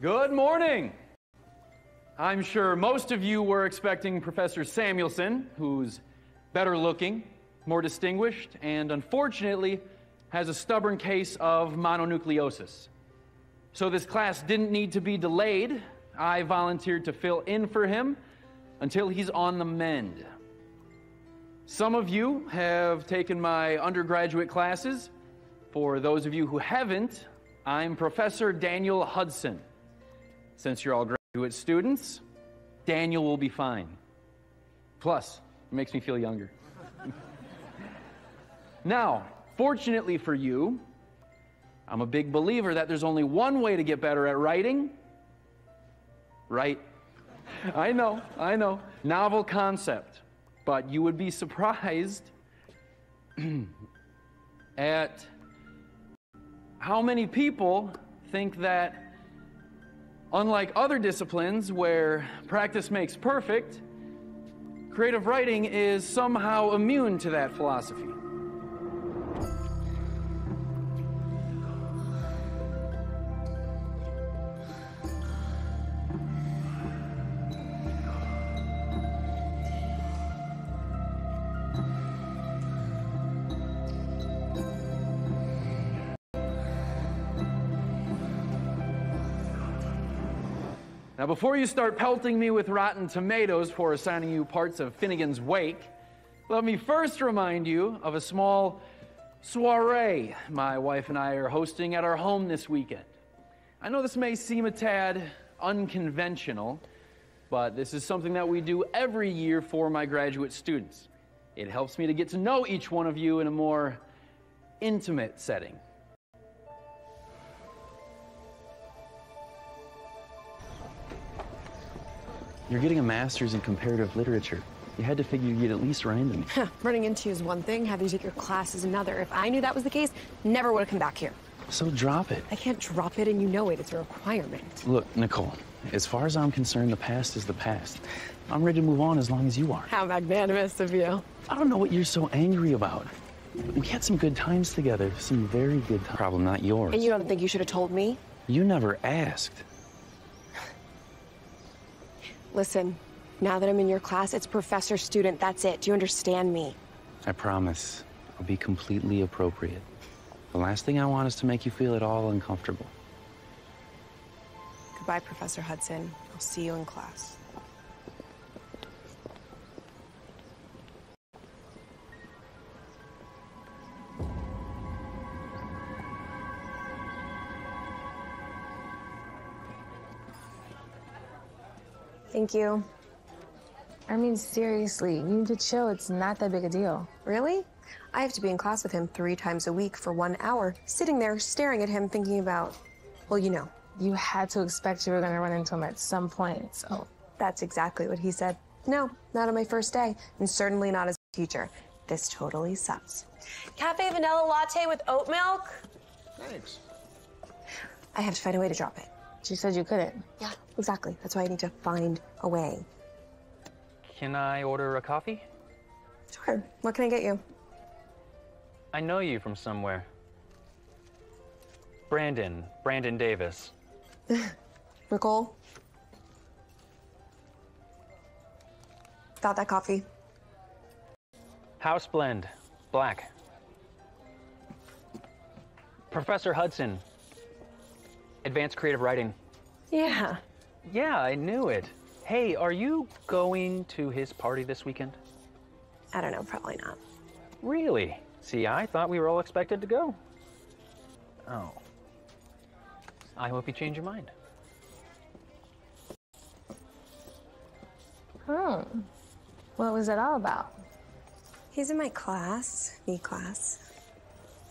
Good morning. I'm sure most of you were expecting Professor Samuelson, who's better looking, more distinguished, and unfortunately has a stubborn case of mononucleosis. So this class didn't need to be delayed. I volunteered to fill in for him until he's on the mend. Some of you have taken my undergraduate classes. For those of you who haven't, I'm Professor Daniel Hudson. Since you're all graduate students, Daniel will be fine. Plus, it makes me feel younger. now, fortunately for you, I'm a big believer that there's only one way to get better at writing. Right? I know, I know. Novel concept. But you would be surprised at how many people think that, unlike other disciplines where practice makes perfect, creative writing is somehow immune to that philosophy. Before you start pelting me with rotten tomatoes for assigning you parts of Finnegans Wake, let me first remind you of a small soiree my wife and I are hosting at our home this weekend. I know this may seem a tad unconventional, but this is something that we do every year for my graduate students. It helps me to get to know each one of you in a more intimate setting. You're getting a master's in comparative literature. You had to figure you'd at least run into random. Running into you is one thing, having to take your class is another. If I knew that was the case, never would have come back here. So drop it. I can't drop it, and you know it. It's a requirement. Look, Nicole, as far as I'm concerned, the past is the past. I'm ready to move on as long as you are. How magnanimous of you. I don't know what you're so angry about. We had some good times together, some very good times. Problem not yours. And you don't think you should have told me? You never asked. Listen, now that I'm in your class, it's professor student. That's it. Do you understand me? I promise. I'll be completely appropriate. The last thing I want is to make you feel at all uncomfortable. Goodbye, Professor Hudson. I'll see you in class. Thank you. I mean, seriously, you need to chill. It's not that big a deal. Really? I have to be in class with him three times a week for one hour, sitting there staring at him thinking about, well, you know. You had to expect you were going to run into him at some point, so. That's exactly what he said. No, not on my first day, and certainly not as a teacher. This totally sucks. Cafe vanilla latte with oat milk? Thanks. I have to find a way to drop it. She said you couldn't. Yeah, exactly. That's why I need to find a way. Can I order a coffee? Sure. What can I get you? I know you from somewhere. Brandon. Brandon Davis. Nicole? Got that coffee. House blend. Black. Professor Hudson. Advanced creative writing. Yeah. Yeah, I knew it. Hey, are you going to his party this weekend? I don't know, probably not. Really? See, I thought we were all expected to go. Oh. I hope you change your mind. Hmm. What was it all about? He's in my class, me class.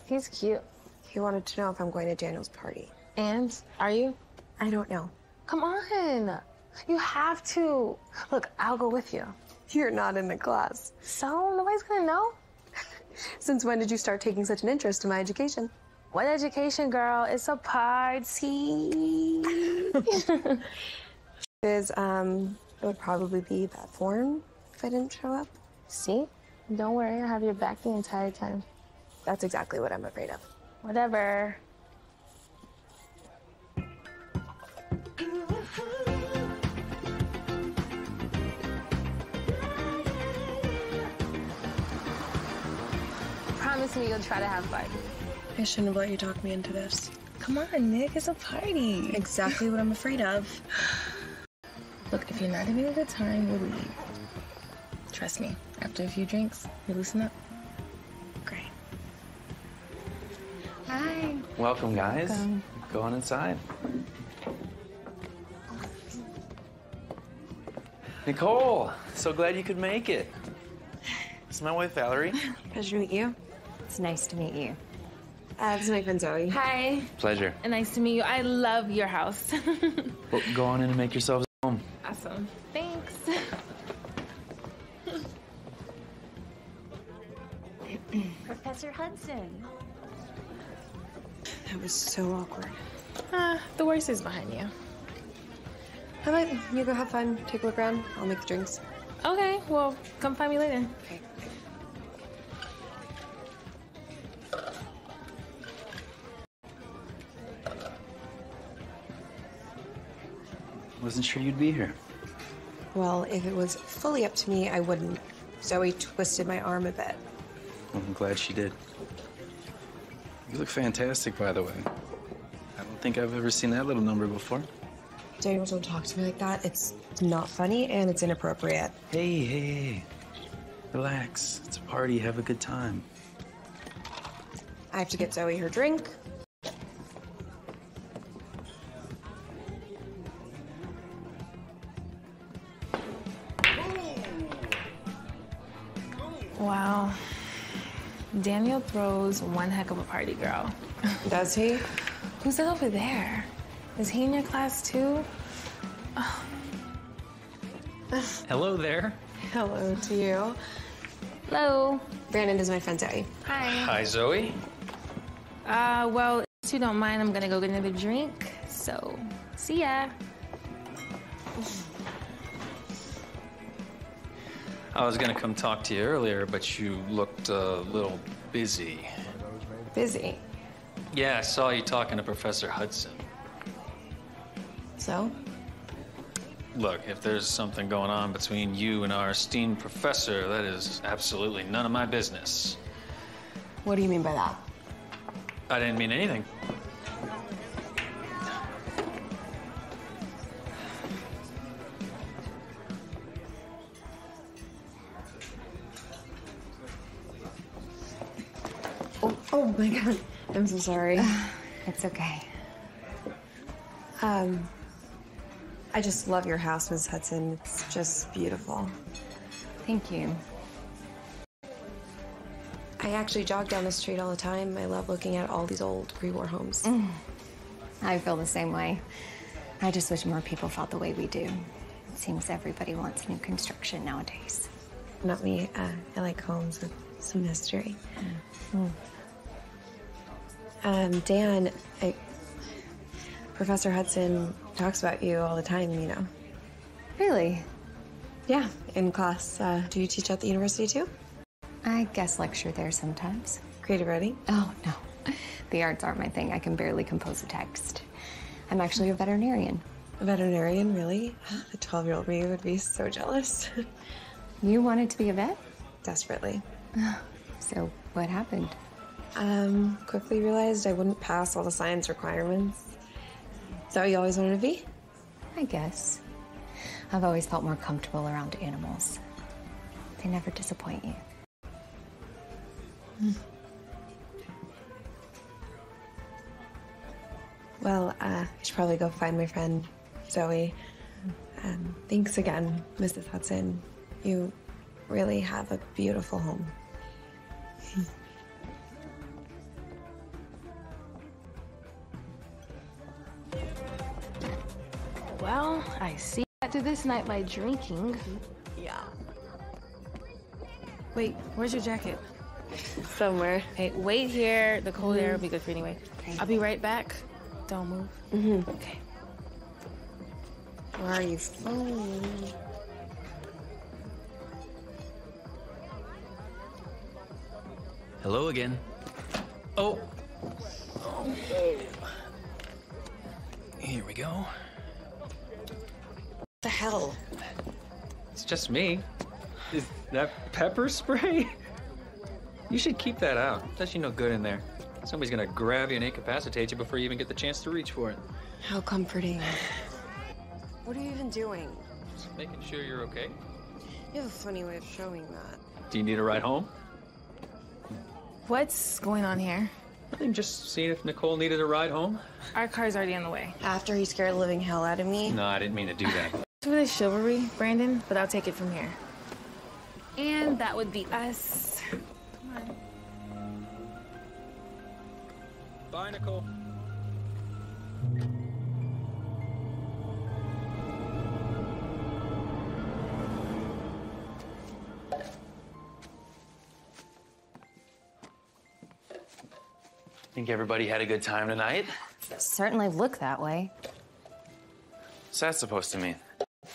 He's cute. He wanted to know if I'm going to Daniel's party. And are you? I don't know. Come on. You have to. Look, I'll go with you. You're not in the class. So nobody's gonna know. Since when did you start taking such an interest in my education? What education, girl? It's a party. Is um, it would probably be that form if I didn't show up. See? Don't worry, I have your back the entire time. That's exactly what I'm afraid of. Whatever. Me you'll try to have fun. I shouldn't have let you talk me into this. Come on, Nick, it's a party. Exactly what I'm afraid of. Look, if you're not having a good time, we'll leave. Trust me, after a few drinks, you loosen up. Great. Hi. Welcome, guys. Go on inside. Nicole, so glad you could make it. This is my wife, Valerie. Pleasure to meet you. It's nice to meet you. Uh, this is my friend Zoe. Hi. Pleasure. And nice to meet you. I love your house. Well, go on in and make yourselves at home. awesome. Thanks. Professor Hudson. That was so awkward. Uh, the worst is behind you. How about you go have fun, take a look around? I'll make the drinks. Okay, well, come find me later. Okay. I wasn't sure you'd be here. Well, if it was fully up to me, I wouldn't. Zoe twisted my arm a bit. Well, I'm glad she did. You look fantastic, by the way. I don't think I've ever seen that little number before. Daniel, don't talk to me like that. It's not funny and it's inappropriate. Hey, hey, hey. Relax. It's a party. Have a good time. I have to get Zoe her drink. Daniel throws one heck of a party, girl. Does he? Who's that over there? Is he in your class too? Hello there. Hello to you. Hello. Brandon is my friend Zoe. Hi. Hi, Zoe. Uh, well, if you don't mind, I'm gonna go get another drink. So, see ya. I was gonna come talk to you earlier, but you looked a little busy. Busy. Yeah, I saw you talking to Professor Hudson. So? Look, if there's something going on between you and our esteemed professor, that is absolutely none of my business. What do you mean by that? I didn't mean anything. I'm sorry. It's okay. Um, I just love your house, Ms. Hudson. It's just beautiful. Thank you. I actually jog down the street all the time. I love looking at all these old pre-war homes. I feel the same way. I just wish more people felt the way we do. It seems everybody wants new construction nowadays. Not me. Uh, I like homes with some history. Um, Dan, I, Professor Hudson talks about you all the time, you know. Really? Yeah, in class. Uh, do you teach at the university too? I guest lecture there sometimes. Creative writing? Oh, no. The arts aren't my thing. I can barely compose a text. I'm actually a veterinarian. A veterinarian, really? The 12 year old me would be so jealous. You wanted to be a vet? Desperately. So what happened? Um, quickly realized I wouldn't pass all the science requirements. Is that what you always wanted to be? I guess. I've always felt more comfortable around animals. They never disappoint you. Well, uh, I should probably go find my friend Zoe. Um, thanks again, Mrs. Hudson. You really have a beautiful home. Well, I see got to this night by drinking. Yeah. Wait, where's your jacket? Somewhere. Hey, wait here. The cold air will be good for you anyway. I'll be right back. Don't move. Mm-hmm. Okay. Where are you? Hello again. Oh. Here we go. The hell? It's just me. Is that pepper spray? You should keep that out. Does you no good in there. Somebody's gonna grab you and incapacitate you before you even get the chance to reach for it. How comforting. What are you even doing? Just making sure you're okay. You have a funny way of showing that. Do you need a ride home? What's going on here? I'm just seeing if Nicole needed a ride home. Our car's already on the way. After he scared the living hell out of me? No, I didn't mean to do that. It's really chivalry, Brandon, but I'll take it from here. And that would be us. Come on. Bye, Nicole. Think everybody had a good time tonight? Certainly look that way. What's that supposed to mean?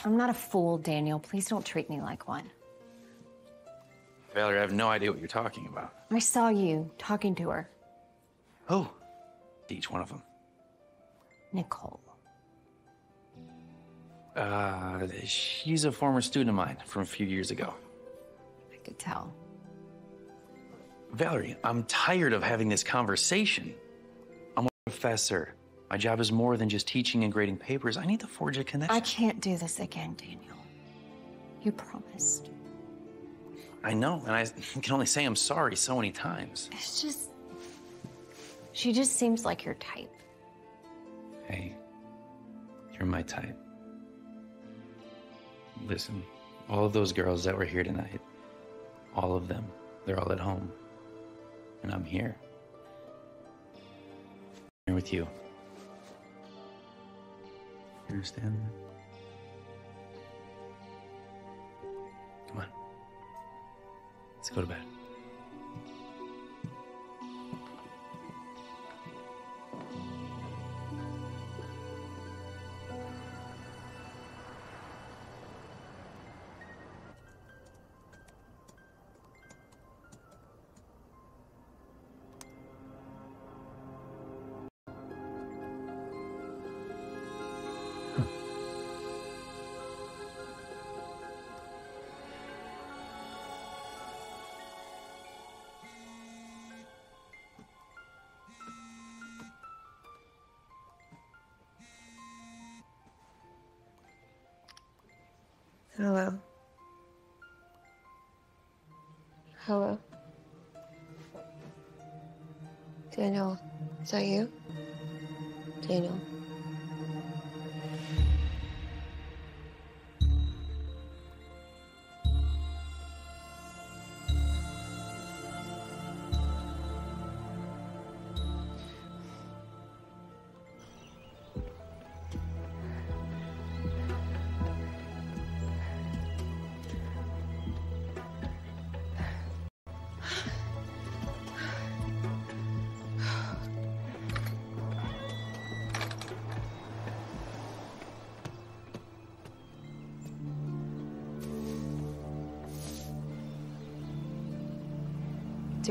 I'm not a fool, Daniel. Please don't treat me like one. Valerie, I have no idea what you're talking about. I saw you talking to her, Oh, each one of them. Nicole. Uh, she's a former student of mine from a few years ago. I could tell. Valerie, I'm tired of having this conversation. I'm a professor. My job is more than just teaching and grading papers. I need to forge a connection. I can't do this again, Daniel. You promised. I know, and I can only say I'm sorry so many times. It's just. She just seems like your type. Hey, you're my type. Listen, all of those girls that were here tonight, all of them, they're all at home. And I'm here. Here with you. Understand? Come on. Let's go to bed. Hello. Hello. Daniel, is that you? Daniel.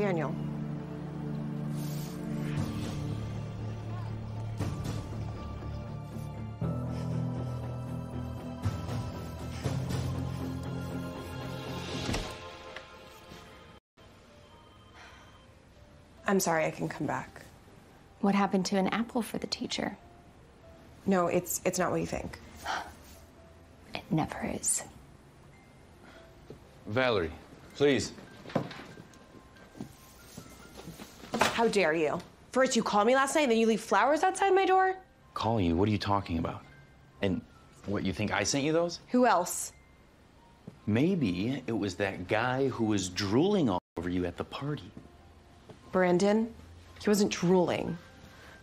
Daniel. I'm sorry, I can come back. What happened to an apple for the teacher? No, it's it's not what you think. It never is. Valerie, please. How dare you? First you call me last night, and then you leave flowers outside my door? Call you? What are you talking about? And what, you think I sent you those? Who else? Maybe it was that guy who was drooling all over you at the party. Brandon? He wasn't drooling.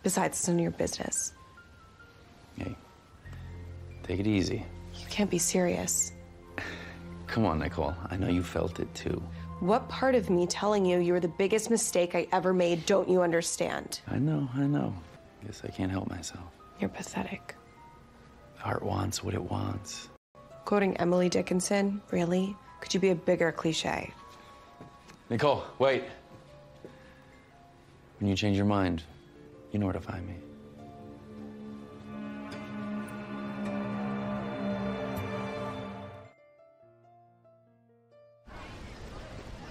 Besides, it's none of your business. Hey, take it easy. You can't be serious. Come on, Nicole. I know you felt it too. What part of me telling you you were the biggest mistake I ever made don't you understand? I know, I know. Guess I can't help myself. You're pathetic. Art wants what it wants. Quoting Emily Dickinson, really? Could you be a bigger cliche? Nicole, wait. When you change your mind, you know where to find me.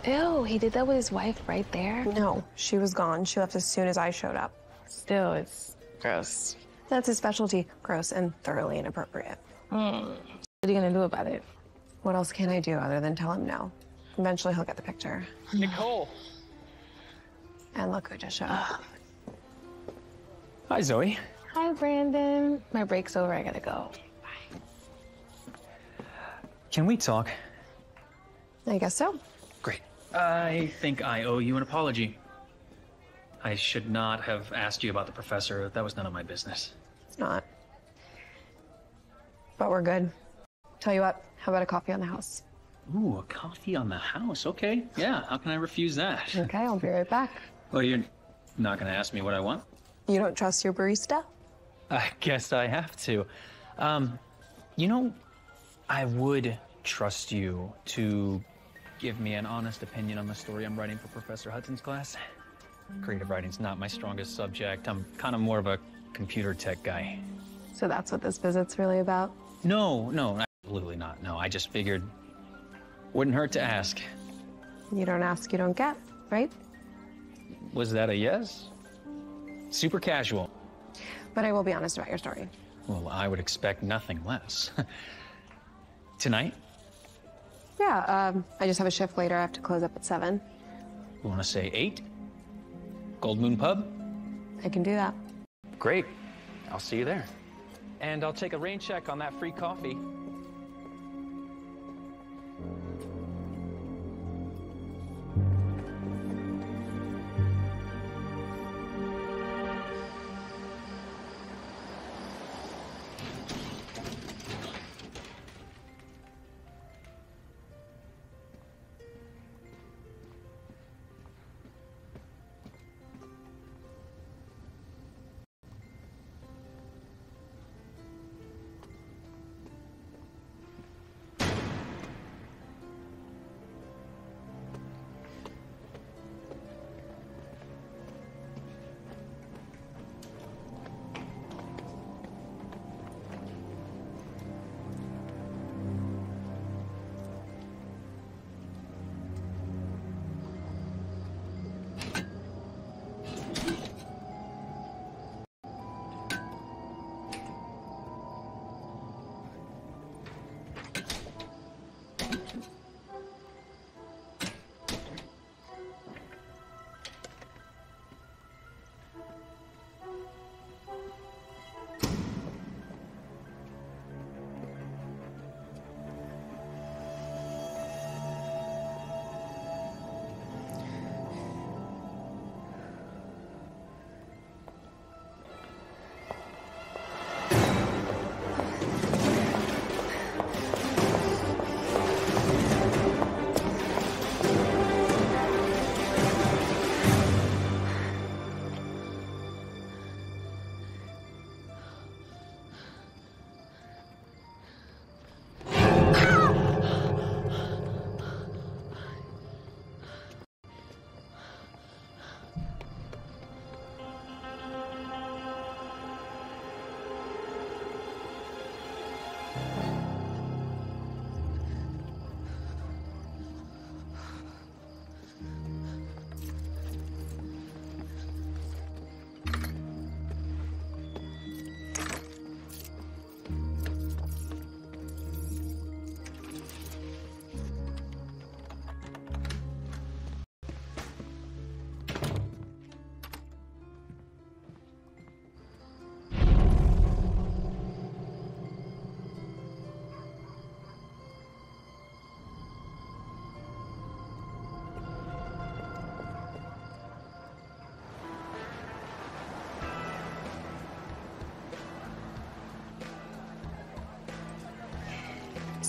Ew, he did that with his wife right there? No, she was gone. She left as soon as I showed up. Still, it's gross. That's his specialty. Gross and thoroughly inappropriate. Hmm. What are you gonna do about it? What else can I do other than tell him no? Eventually he'll get the picture. Nicole. And look who just showed up. Hi, Zoe. Hi, Brandon. My break's over. I gotta go. Bye. Can we talk? I guess so. Great. I think I owe you an apology. I should not have asked you about the professor. That was none of my business. It's not. But we're good. Tell you what, how about a coffee on the house? Ooh, a coffee on the house. Okay. Yeah, how can I refuse that? Okay, I'll be right back. Well, you're not going to ask me what I want? You don't trust your barista? I guess I have to. Um, you know, I would trust you to give me an honest opinion on the story I'm writing for Professor Hudson's class. Creative writing's not my strongest subject. I'm kind of more of a computer tech guy. So that's what this visit's really about? No, no, absolutely not. No, I just figured wouldn't hurt to ask. You don't ask, you don't get, right? Was that a yes? Super casual. But I will be honest about your story. Well, I would expect nothing less. Tonight, Yeah, um, I just have a shift later. I have to close up at 7. we want to say eight? Gold Moon Pub? I can do that. Great. I'll see you there. And I'll take a rain check on that free coffee.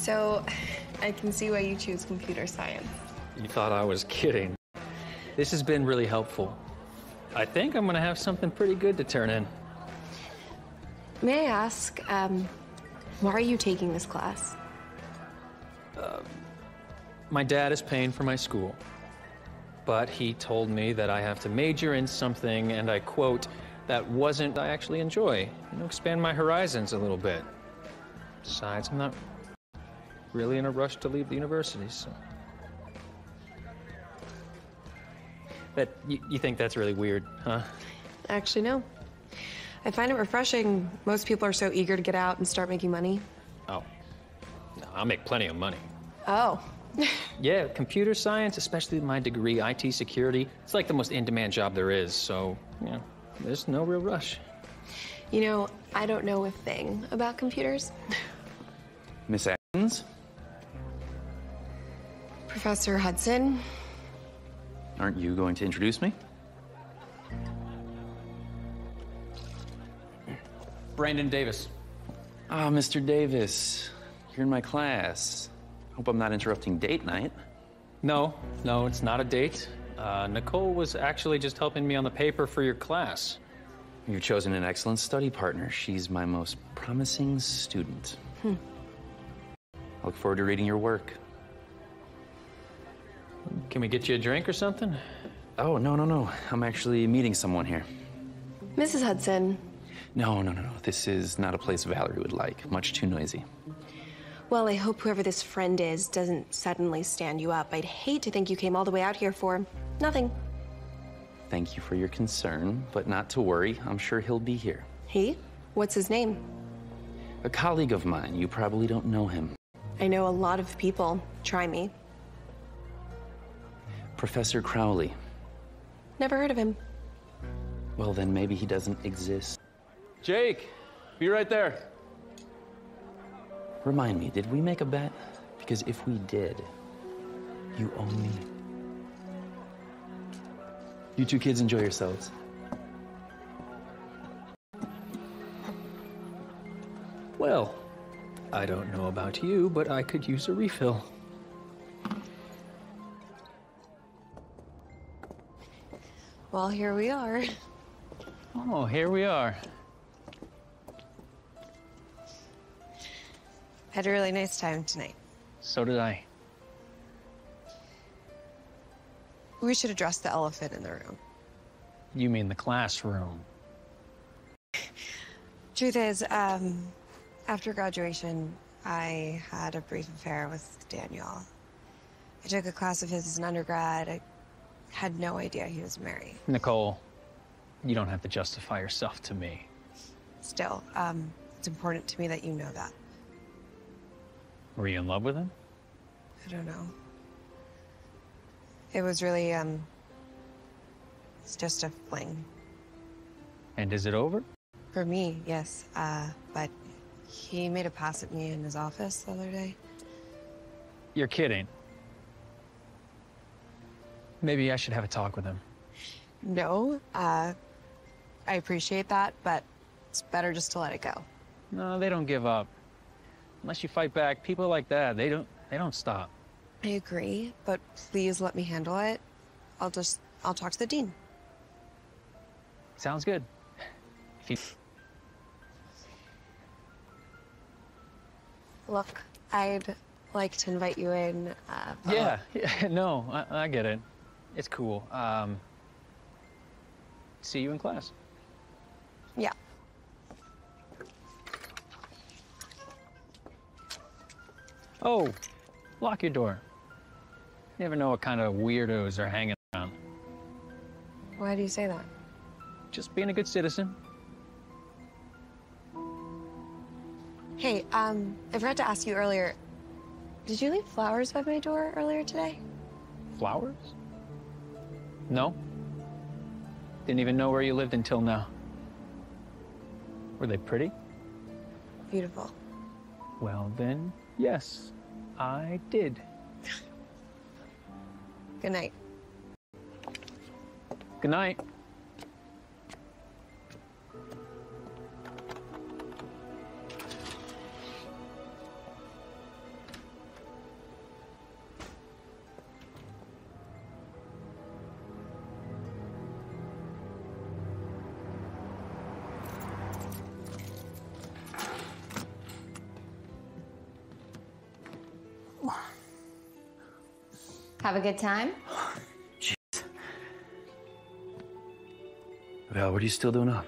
So, I can see why you choose computer science. You thought I was kidding. This has been really helpful. I think I'm going to have something pretty good to turn in. May I ask, um, why are you taking this class? My dad is paying for my school, but he told me that I have to major in something, and I quote, that wasn't I actually enjoy. You know, expand my horizons a little bit. Besides, I'm not really in a rush to leave the university, so. That you, you think that's really weird, huh? Actually, no. I find it refreshing. Most people are so eager to get out and start making money. Oh. No, I'll make plenty of money. Oh. Yeah, computer science, especially my degree, IT security, it's like the most in-demand job there is, so, you know, there's no real rush. You know, I don't know a thing about computers. Miss Atkins, Professor Hudson, aren't you going to introduce me? Brandon Davis. Ah, Mr. Davis, you're in my class. Hope I'm not interrupting date night. No, no, it's not a date. Uh, Nicole was actually just helping me on the paper for your class. You've chosen an excellent study partner. She's my most promising student. Hmm. I look forward to reading your work. Can we get you a drink or something? Oh, no, no, no. I'm actually meeting someone here. Mrs. Hudson. No, no, no, no. This is not a place Valerie would like. Much too noisy. Well, I hope whoever this friend is doesn't suddenly stand you up. I'd hate to think you came all the way out here for nothing. Thank you for your concern, but not to worry. I'm sure he'll be here. He? What's his name? A colleague of mine. You probably don't know him. I know a lot of people. Try me. Professor Crowley. Never heard of him. Well, then maybe he doesn't exist. Jake, be right there. Remind me, did we make a bet? Because if we did, you owe me. You two kids enjoy yourselves. Well, I don't know about you, but I could use a refill. Well, here we are. Oh, here we are. Had a really nice time tonight. So did I. We should address the elephant in the room. You mean the classroom? Truth is, um, after graduation, I had a brief affair with Daniel. I took a class of his as an undergrad. I had no idea he was married. Nicole, you don't have to justify yourself to me. Still, um, it's important to me that you know that. Were you in love with him? I don't know. It was really, um, it's just a fling. And is it over? For me, yes. Uh, but he made a pass at me in his office the other day. You're kidding. Maybe I should have a talk with him. No, uh, I appreciate that, but it's better just to let it go. No, they don't give up. Unless you fight back, people like that, they don't they don't stop. I agree, but please let me handle it. I'll just, I'll talk to the dean. Sounds good. If you Look, I'd like to invite you in. Uh, Yeah, yeah, no, I, I get it. It's cool. Um, see you in class. yeah. Oh, lock your door. You never know what kind of weirdos are hanging around. Why do you say that? Just being a good citizen. Hey, um, I forgot to ask you earlier. Did you leave flowers by my door earlier today? Flowers? No. Didn't even know where you lived until now. Were they pretty? Beautiful. Well, then, yes, I did. Good night. Good night. Have a good time? Jeez. Val, what are you still doing up?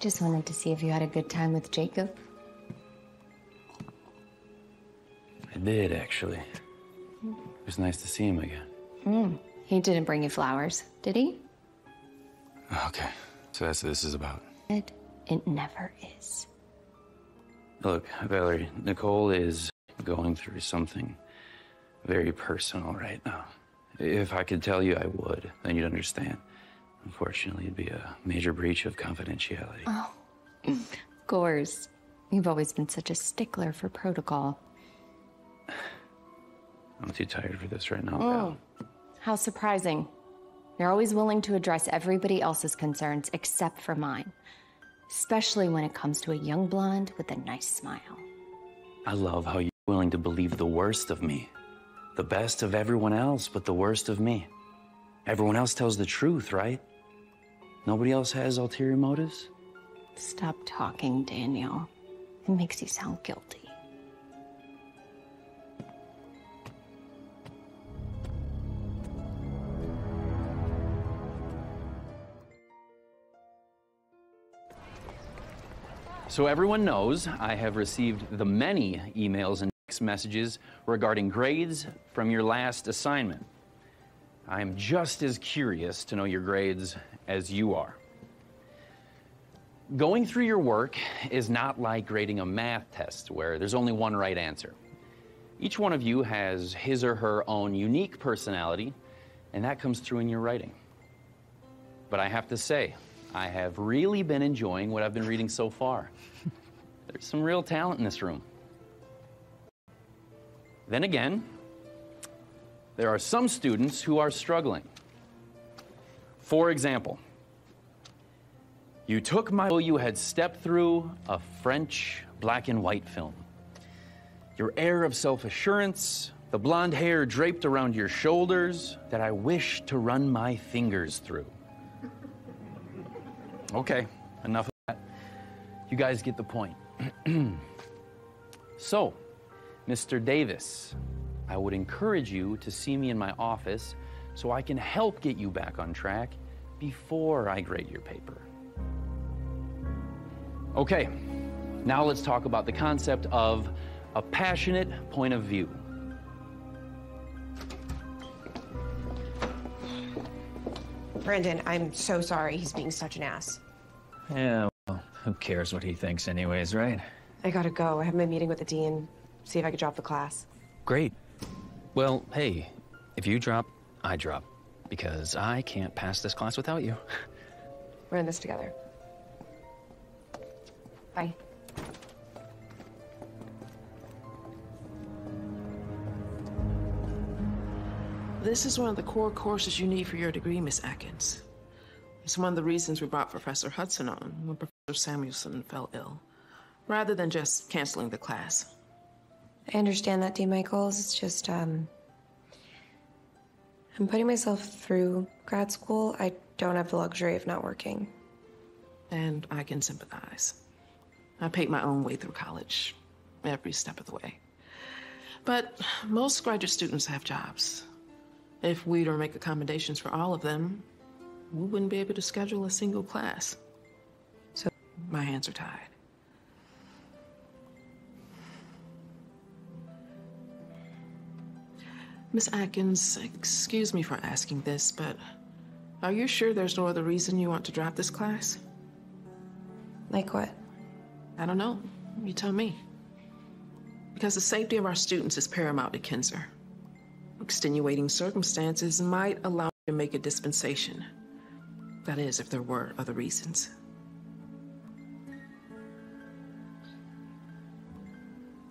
Just wanted to see if you had a good time with Jacob. I did, actually. It was nice to see him again. Hmm. He didn't bring you flowers, did he? Okay, so that's what this is about. It, it never is. Look, Valerie, Nicole is going through something very personal right now. If I could tell you, I would. Then you'd understand. Unfortunately, it'd be a major breach of confidentiality. Oh, Gores, you've always been such a stickler for protocol. I'm too tired for this right now, Oh, pal. Mm. how surprising. You're always willing to address everybody else's concerns except for mine, especially when it comes to a young blonde with a nice smile. I love how you're willing to believe the worst of me. The best of everyone else, but the worst of me. Everyone else tells the truth, right? Nobody else has ulterior motives? Stop talking, Daniel. It makes you sound guilty. So everyone knows I have received the many emails and messages regarding grades from your last assignment. I am just as curious to know your grades as you are. Going through your work is not like grading a math test where there's only one right answer. Each one of you has his or her own unique personality, and that comes through in your writing. But I have to say, I have really been enjoying what I've been reading so far. There's some real talent in this room. Then again, there are some students who are struggling. For example, you took my you had stepped through a French black and white film. Your air of self assurance, the blonde hair draped around your shoulders that I wish to run my fingers through. Okay, enough of that. You guys get the point. so, Mr. Davis, I would encourage you to see me in my office so I can help get you back on track before I grade your paper. Okay, now let's talk about the concept of a passionate point of view. Brandon, I'm so sorry he's being such an ass. Yeah, well, who cares what he thinks, anyways, right? I gotta go. I have my meeting with the dean. See if I could drop the class. Great. Well, hey, if you drop, I drop. Because I can't pass this class without you. We're in this together. Bye. This is one of the core courses you need for your degree, Miss Atkins. It's one of the reasons we brought Professor Hudson on when Professor Samuelson fell ill, rather than just canceling the class. I understand that, D. Michaels. It's just, um. I'm putting myself through grad school. I don't have the luxury of not working. And I can sympathize. I paid my own way through college, every step of the way. But most graduate students have jobs. If we don't make accommodations for all of them, we wouldn't be able to schedule a single class. So my hands are tied. Miss Atkins, excuse me for asking this, but are you sure there's no other reason you want to drop this class? Like what? I don't know. You tell me. Because the safety of our students is paramount at Kinzer. Extenuating circumstances might allow me to make a dispensation. That is, if there were other reasons.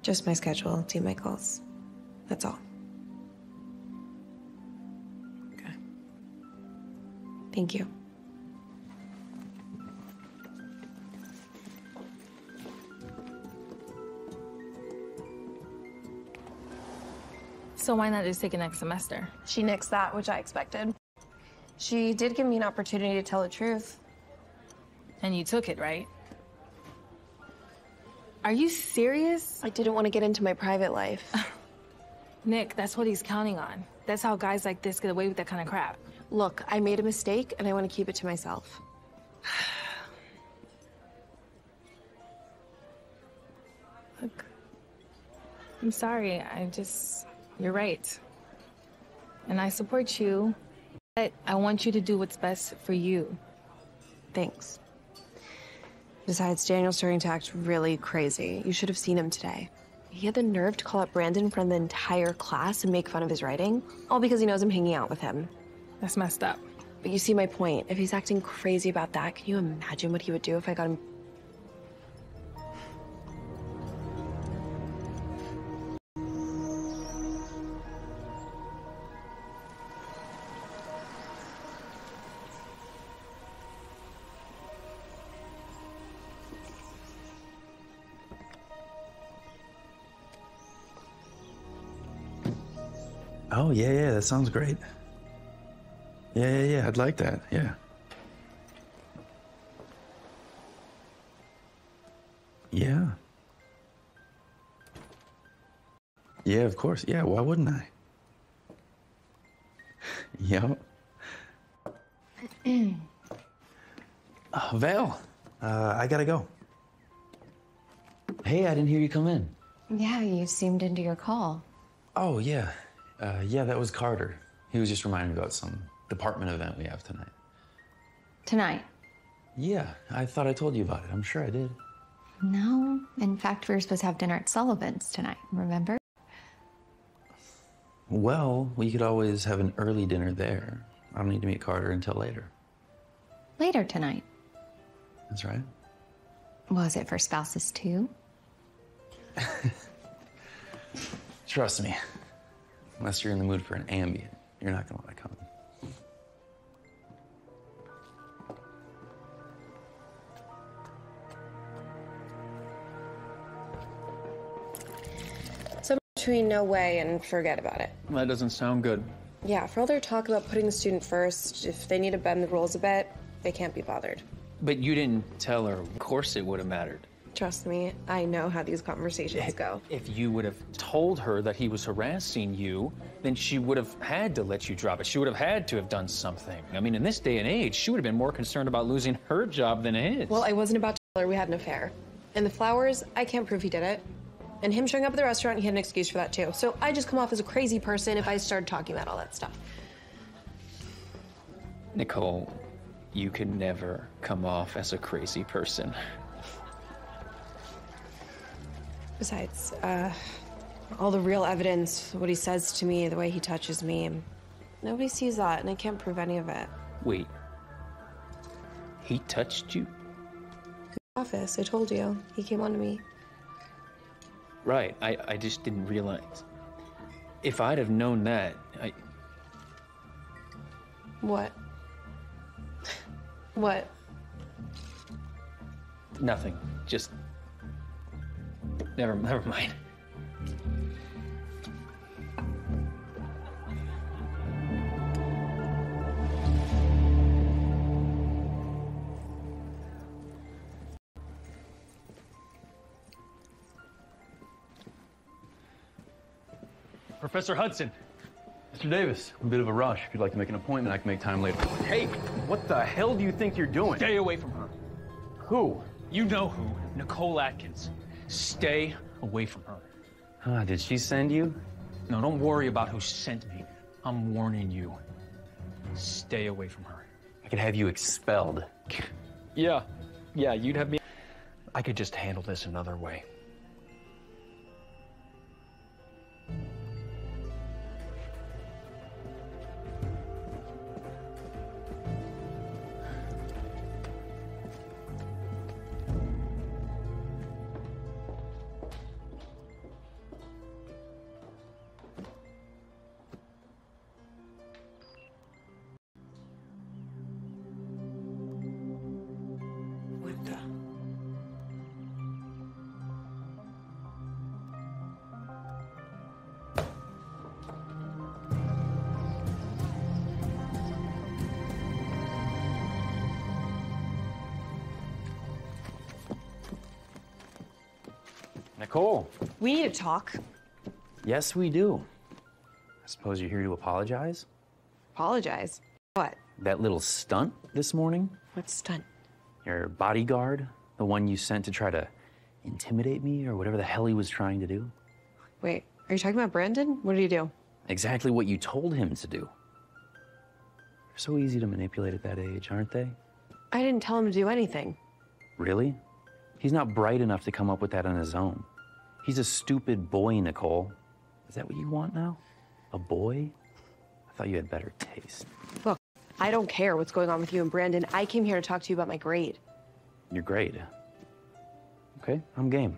Just my schedule, D. Michaels. That's all. Thank you. So why not just take it next semester? She nixed that, which I expected. She did give me an opportunity to tell the truth. And you took it, right? Are you serious? I didn't want to get into my private life. Nick, that's what he's counting on. That's how guys like this get away with that kind of crap. Look, I made a mistake and I want to keep it to myself. Look, I'm sorry. I just, you're right. And I support you, But I want you to do what's best for you. Thanks. Besides, Daniel's starting to act really crazy. You should have seen him today. He had the nerve to call up Brandon in front of the entire class and make fun of his writing, all because he knows I'm hanging out with him. That's messed up. But you see my point. If he's acting crazy about that, can you imagine what he would do if I got him? Oh, yeah, yeah, that sounds great. Yeah, yeah, yeah, I'd like that, yeah. Yeah. Yeah, of course. Yeah, why wouldn't I? yep. Uh, Val, uh, I gotta go. Hey, I didn't hear you come in. Yeah, you seemed into your call. Oh, yeah. Uh, yeah, that was Carter. He was just reminding me about some department event we have tonight. Tonight. Yeah, I thought I told you about it. I'm sure I did. No. In fact, we were supposed to have dinner at Sullivan's tonight, remember? Well, we could always have an early dinner there. I don't need to meet Carter until later. Later tonight. That's right. Was it for spouses too? Trust me. Unless you're in the mood for an Ambien, you're not gonna want to come. Between no way and forget about it. That doesn't sound good. Yeah, for all their talk about putting the student first, if they need to bend the rules a bit, they can't be bothered. But you didn't tell her. Of course it would have mattered. Trust me, I know how these conversations go. If you would have told her that he was harassing you, then she would have had to let you drop it. She would have had to have done something. I mean, in this day and age, she would have been more concerned about losing her job than his. Well, I wasn't about to tell her we had an affair. And the flowers, I can't prove he did it. And him showing up at the restaurant, he had an excuse for that too. So I just come off as a crazy person if I started talking about all that stuff. Nicole, you could never come off as a crazy person. Besides, uh, all the real evidence, what he says to me, the way he touches me, nobody sees that, and I can't prove any of it. Wait. He touched you? Office, I told you. He came on to me. Right. I, I just didn't realize. If I'd have known that, I. What? what? Nothing. Just. Never, never mind. Professor Hudson. Mr. Davis, a bit of a rush. If you'd like to make an appointment, I can make time later. Hey, what the hell do you think you're doing? Stay away from her. Who? You know who. Nicole Atkins. Stay away from her. Ah, did she send you? No, don't worry about who sent me. I'm warning you. Stay away from her. I could have you expelled. Yeah. Yeah, you'd have me. I could just handle this another way. Talk. Yes, we do. I suppose you're here to apologize? Apologize. What? That little stunt this morning? What stunt? Your bodyguard? The one you sent to try to intimidate me or whatever the hell he was trying to do? Wait, are you talking about Brandon? What did he do? Exactly what you told him to do. They're so easy to manipulate at that age, aren't they? I didn't tell him to do anything. Really? He's not bright enough to come up with that on his own. He's a stupid boy, Nicole. Is that what you want now? A boy? I thought you had better taste. Look, I don't care what's going on with you and Brandon. I came here to talk to you about my grade. Your grade. Okay, I'm game.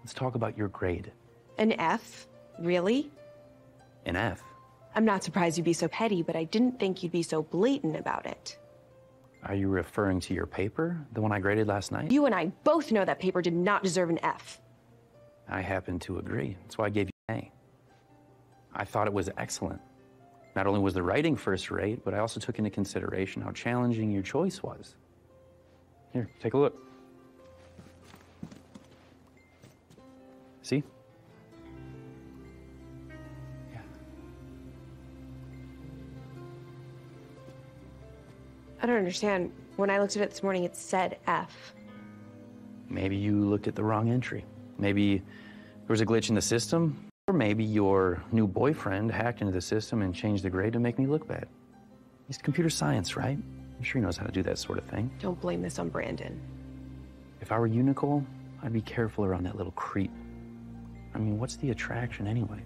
Let's talk about your grade. An F? Really? An F. I'm not surprised you'd be so petty, but I didn't think you'd be so blatant about it. Are you referring to your paper? The one I graded last night? You and I both know that paper did not deserve an F. I happen to agree. That's why I gave you an A. I thought it was excellent. Not only was the writing first rate, but I also took into consideration how challenging your choice was. Here, take a look. See? Yeah. I don't understand. When I looked at it this morning, it said F. Maybe you looked at the wrong entry. Maybe there was a glitch in the system, or maybe your new boyfriend hacked into the system and changed the grade to make me look bad. He's computer science, right? I'm sure he knows how to do that sort of thing. Don't blame this on Brandon. If I were you, Nicole, I'd be careful around that little creep. I mean, what's the attraction anyway?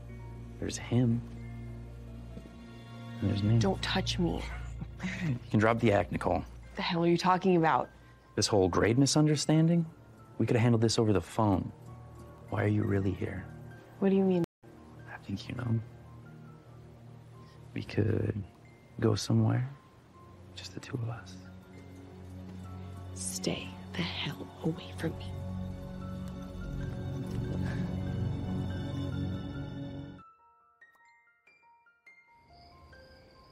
There's him. And there's me. Don't touch me. You can drop the act, Nicole. What the hell are you talking about? This whole grade misunderstanding? We could have handled this over the phone. Why are you really here? What do you mean? I think you know. We could go somewhere. Just the two of us. Stay the hell away from me.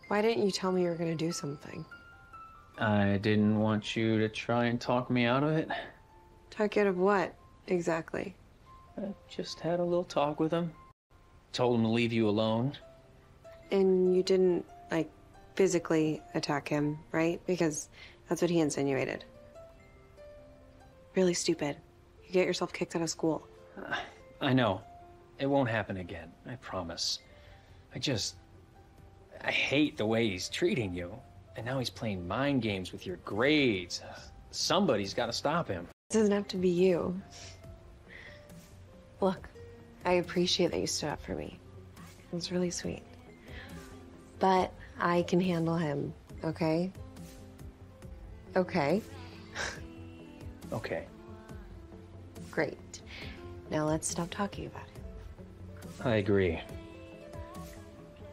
Why didn't you tell me you were gonna do something? I didn't want you to try and talk me out of it. Talk out of what, exactly? I just had a little talk with him. Told him to leave you alone. And you didn't, like, physically attack him, right? Because that's what he insinuated. Really stupid. You get yourself kicked out of school. I know. It won't happen again. I promise. I just. I hate the way he's treating you. And now he's playing mind games with your grades. Somebody's got to stop him. It doesn't have to be you. Look, I appreciate that you stood up for me. It was really sweet. But I can handle him, okay? Okay, Okay. great. Now let's stop talking about him. I agree.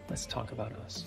Let's talk about us.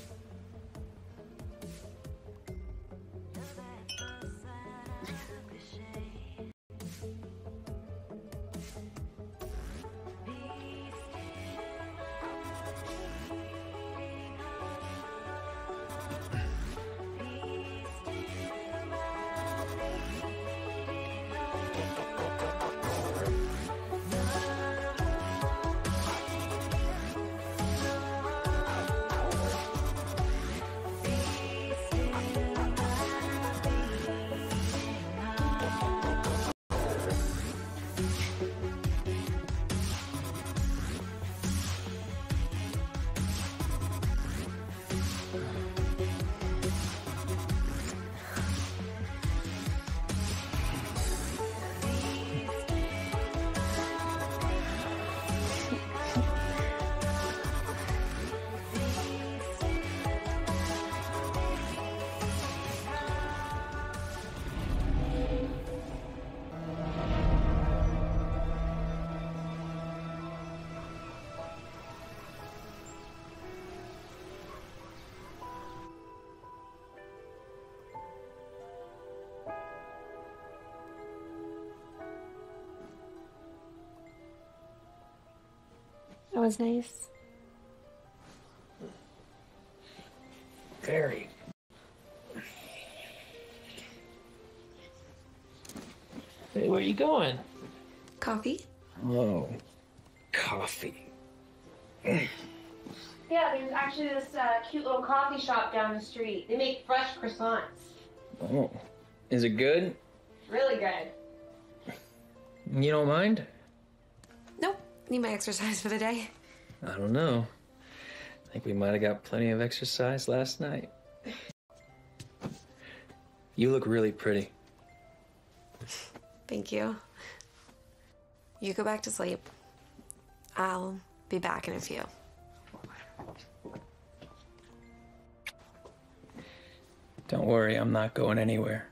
Was nice. Very. Hey, where are you going? Coffee? Oh, coffee. Yeah, there's actually this uh, cute little coffee shop down the street. They make fresh croissants. Oh, is it good? Really good. You don't mind? Need my exercise for the day. I don't know. I think we might have got plenty of exercise last night. You look really pretty. Thank you. You go back to sleep. I'll be back in a few. Don't worry, I'm not going anywhere.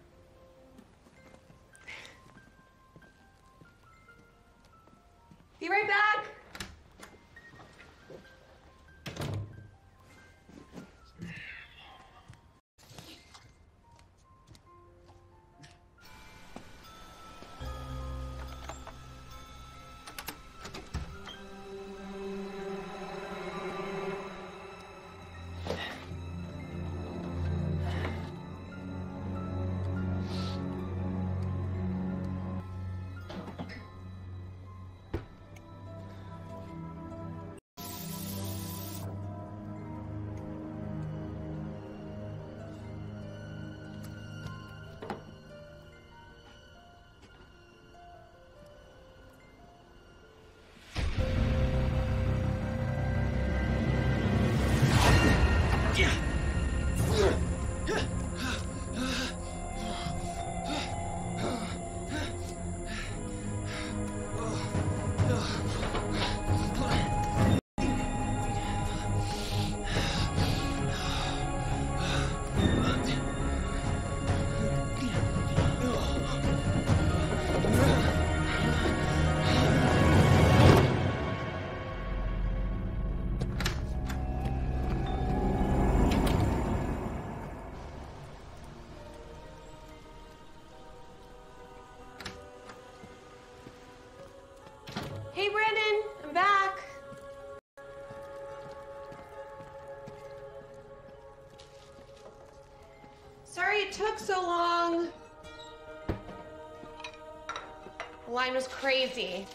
Took so long. The line was crazy.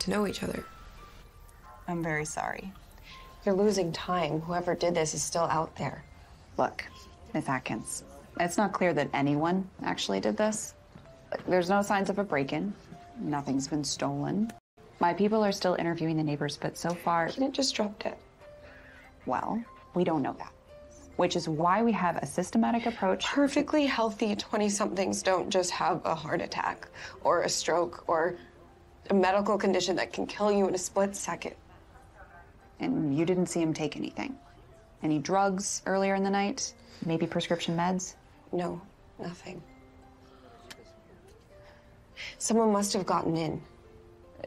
To know each other. I'm very sorry. You're losing time. Whoever did this is still out there. Look, Miss Atkins, it's not clear that anyone actually did this. There's no signs of a break in, nothing's been stolen. My people are still interviewing the neighbors, but so far. He didn't just drop dead. Well, we don't know that. Which is why we have a systematic approach. Perfectly healthy 20 somethings don't just have a heart attack or a stroke or a medical condition that can kill you in a split second. And you didn't see him take anything? Any drugs earlier in the night? Maybe prescription meds? No, nothing. Someone must have gotten in.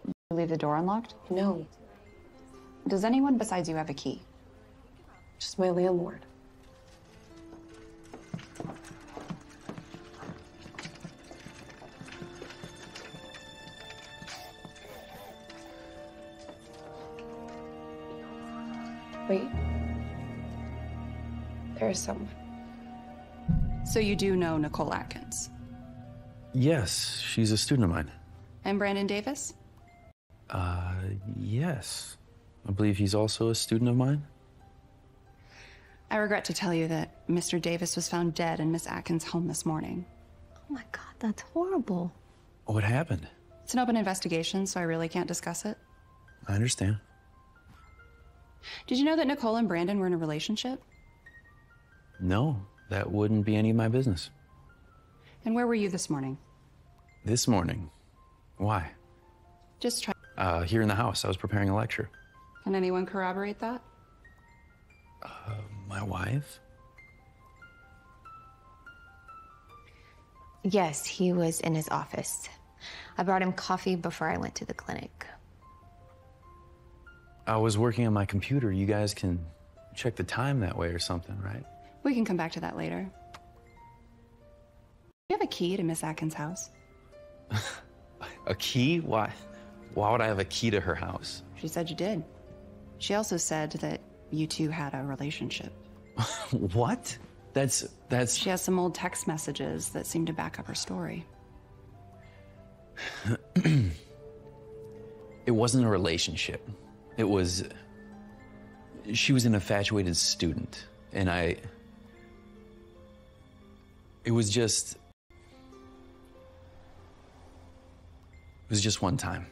You leave the door unlocked? No, Does anyone besides you have a key? just my landlord. There's someone. So you do know Nicole Atkins? Yes, she's a student of mine. And Brandon Davis? Uh, yes. I believe he's also a student of mine. I regret to tell you that Mr. Davis was found dead in Miss Atkins' home this morning. Oh my god, that's horrible. What happened? It's an open investigation, so I really can't discuss it. I understand. Did you know that Nicole and Brandon were in a relationship? No, that wouldn't be any of my business. And where were you this morning? This morning. Why? Just try. Uh, here in the house. I was preparing a lecture. Can anyone corroborate that? My wife? Yes, he was in his office. I brought him coffee before I went to the clinic. I was working on my computer. You guys can check the time that way or something, right? We can come back to that later. Do you have a key to Miss Atkins' house? A key? Why? Why would I have a key to her house? She said you did. She also said that you two had a relationship. what? That's that's She has some old text messages that seem to back up her story. it wasn't a relationship. It was. She was an infatuated student, and I. It was just. It was just one time.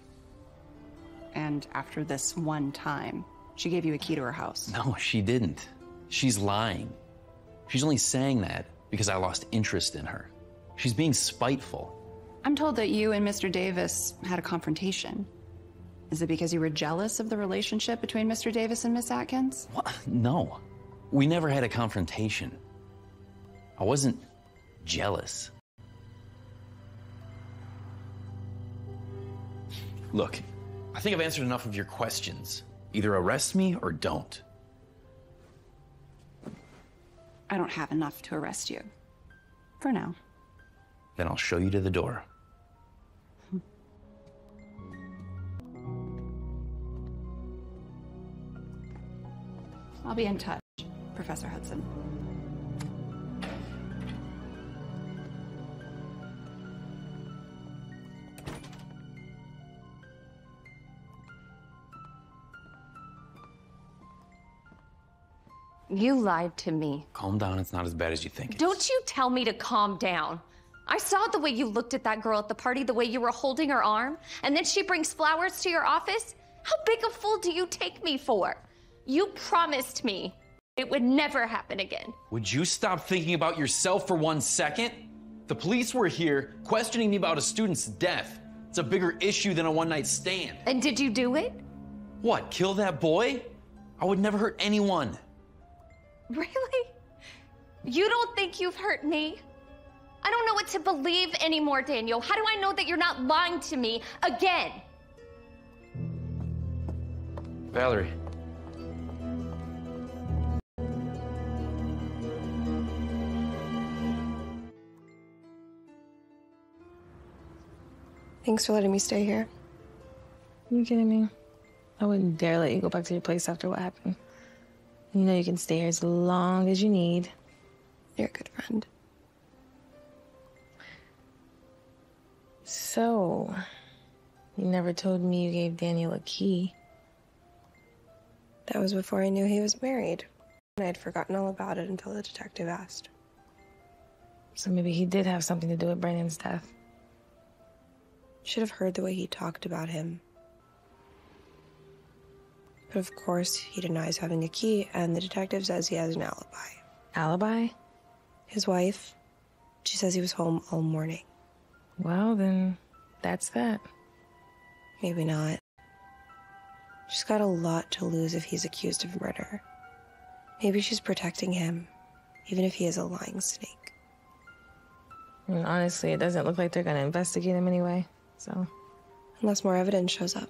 And after this one time, she gave you a key to her house. No, she didn't. She's lying. She's only saying that because I lost interest in her. She's being spiteful. I'm told that you and Mr. Davis had a confrontation. Is it because you were jealous of the relationship between Mr. Davis and Miss Atkins? What? No. We never had a confrontation. I wasn't jealous. Look, I think I've answered enough of your questions. Either arrest me or don't. I don't have enough to arrest you. For now. Then I'll show you to the door. I'll be in touch, Professor Hudson. You lied to me. Calm down, it's not as bad as you think. Don't you tell me to calm down. I saw the way you looked at that girl at the party, the way you were holding her arm, and then she brings flowers to your office. How big a fool do you take me for? You promised me it would never happen again. Would you stop thinking about yourself for one second? The police were here questioning me about a student's death. It's a bigger issue than a one night stand. And did you do it? What, kill that boy? I would never hurt anyone. Really? You don't think you've hurt me? I don't know what to believe anymore, Daniel. How do I know that you're not lying to me again? Valerie. Thanks for letting me stay here. Are You kidding me? I wouldn't dare let you go back to your place after what happened. You know you can stay here as long as you need. You're a good friend. So, you never told me you gave Daniel a key. That was before I knew he was married. And I'd forgotten all about it until the detective asked. So maybe he did have something to do with Brandon's death. Should have heard the way he talked about him. But of course, he denies having a key, and the detective says he has an alibi. Alibi? His wife, she says he was home all morning. Well, then that's that. Maybe not. She's got a lot to lose if he's accused of murder. Maybe she's protecting him, even if he is a lying snake. I mean, honestly, it doesn't look like they're gonna investigate him anyway, so. Unless more evidence shows up.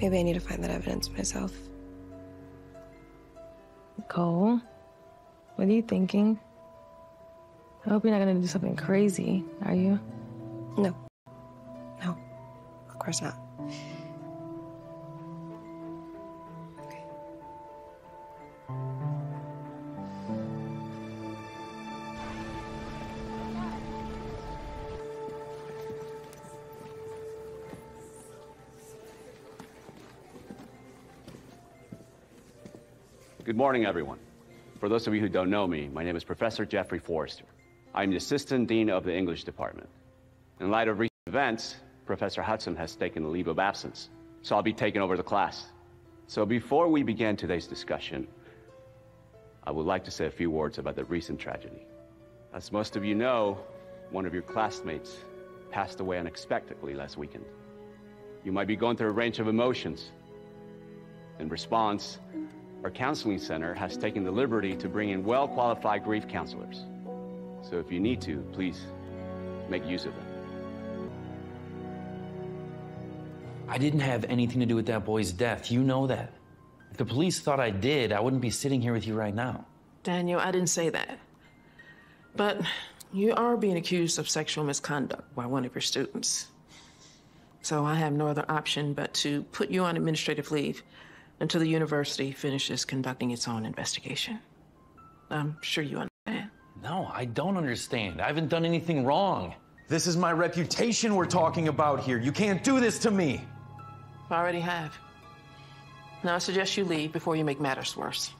Maybe I need to find that evidence myself. Cole, what are you thinking? I hope you're not gonna do something crazy, are you? No. No. Of course not. Morning, everyone. For those of you who don't know me, my name is Professor Jeffrey Forrester. I'm the Assistant Dean of the English Department. In light of recent events, Professor Hudson has taken a leave of absence, so I'll be taking over the class. So before we begin today's discussion, I would like to say a few words about the recent tragedy. As most of you know, one of your classmates passed away unexpectedly last weekend. You might be going through a range of emotions. In response, our counseling center has taken the liberty to bring in well qualified grief counselors. So if you need to, please make use of them. I didn't have anything to do with that boy's death. You know that. If the police thought I did, I wouldn't be sitting here with you right now. Daniel, I didn't say that. But you are being accused of sexual misconduct by one of your students. So I have no other option but to put you on administrative leave until the university finishes conducting its own investigation. I'm sure you understand. No, I don't understand. I haven't done anything wrong. This is my reputation we're talking about here. You can't do this to me. I already have. Now I suggest you leave before you make matters worse.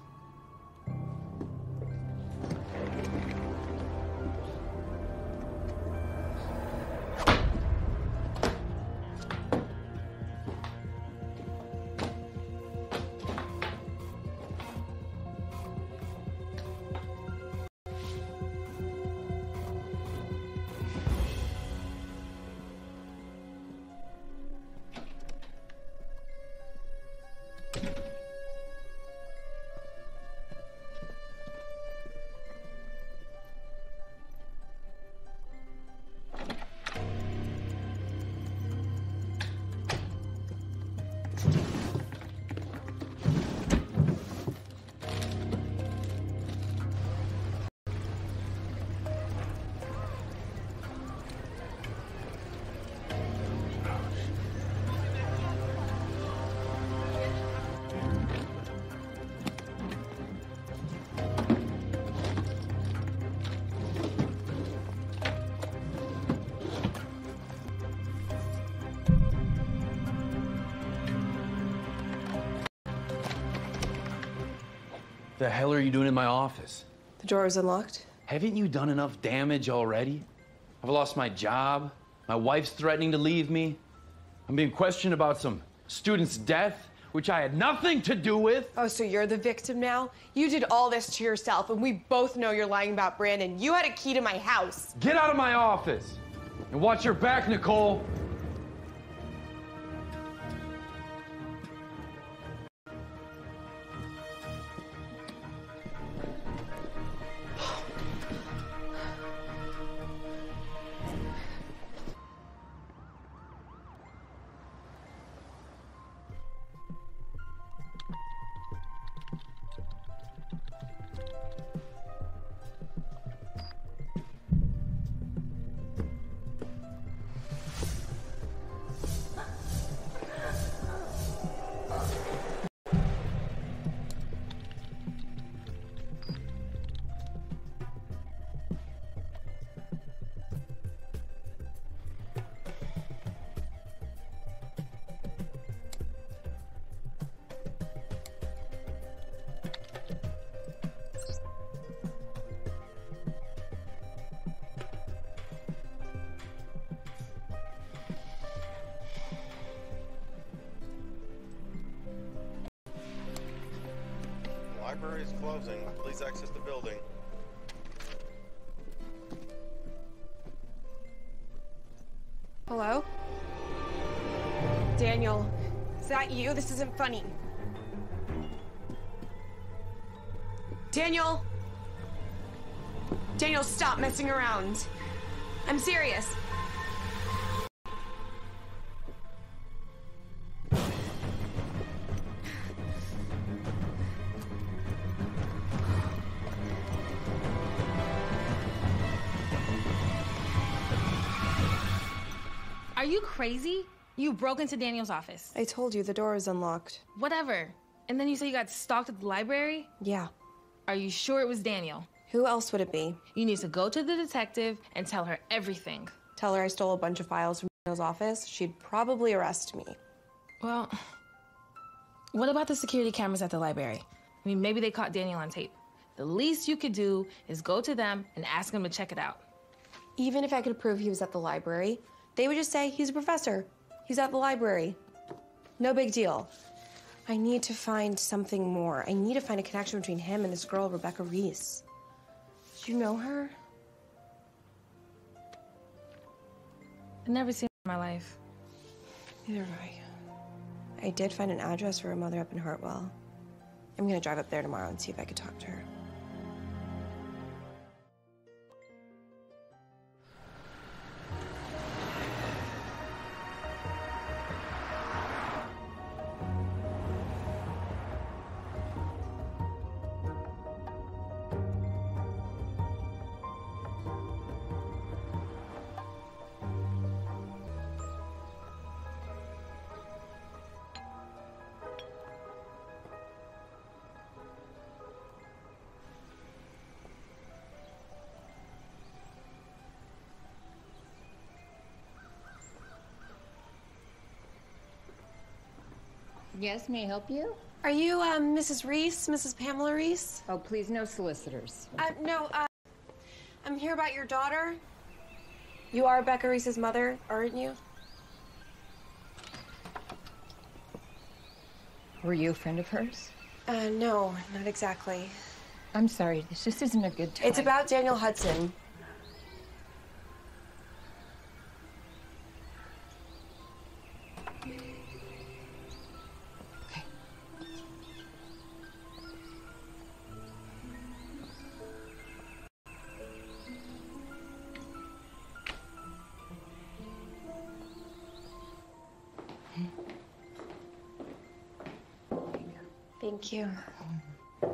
The hell are you doing in my office? The door is unlocked. Haven't you done enough damage already? I've lost my job. My wife's threatening to leave me. I'm being questioned about some student's death, which I had nothing to do with. Oh, so you're the victim now? You did all this to yourself, and we both know you're lying about Brandon. You had a key to my house. Get out of my office and watch your back, Nicole. This isn't funny. Daniel! Daniel, stop messing around. I'm serious. Are you crazy? You broke into Daniel's office. I told you the door is unlocked. Whatever. And then you say you got stalked at the library? Yeah. Are you sure it was Daniel? Who else would it be? You need to go to the detective and tell her everything. Tell her I stole a bunch of files from Daniel's office. She'd probably arrest me. Well, what about the security cameras at the library? I mean, maybe they caught Daniel on tape. The least you could do is go to them and ask them to check it out. Even if I could prove he was at the library, they would just say he's a professor. He's at the library. No big deal. I need to find something more. I need to find a connection between him and this girl, Rebecca Reese. Do you know her? I've never seen her in my life. Neither have I. I did find an address for her mother up in Hartwell. I'm gonna drive up there tomorrow and see if I could talk to her. Yes, may I help you? Are you um, Mrs. Reese, Mrs. Pamela Reese? Oh, please, no solicitors. Uh, no, uh, I'm here about your daughter. You are Becca Reese's mother, aren't you? Were you a friend of hers? Uh, no, not exactly. I'm sorry, this just isn't a good time. It's about Daniel Hudson. Thank you.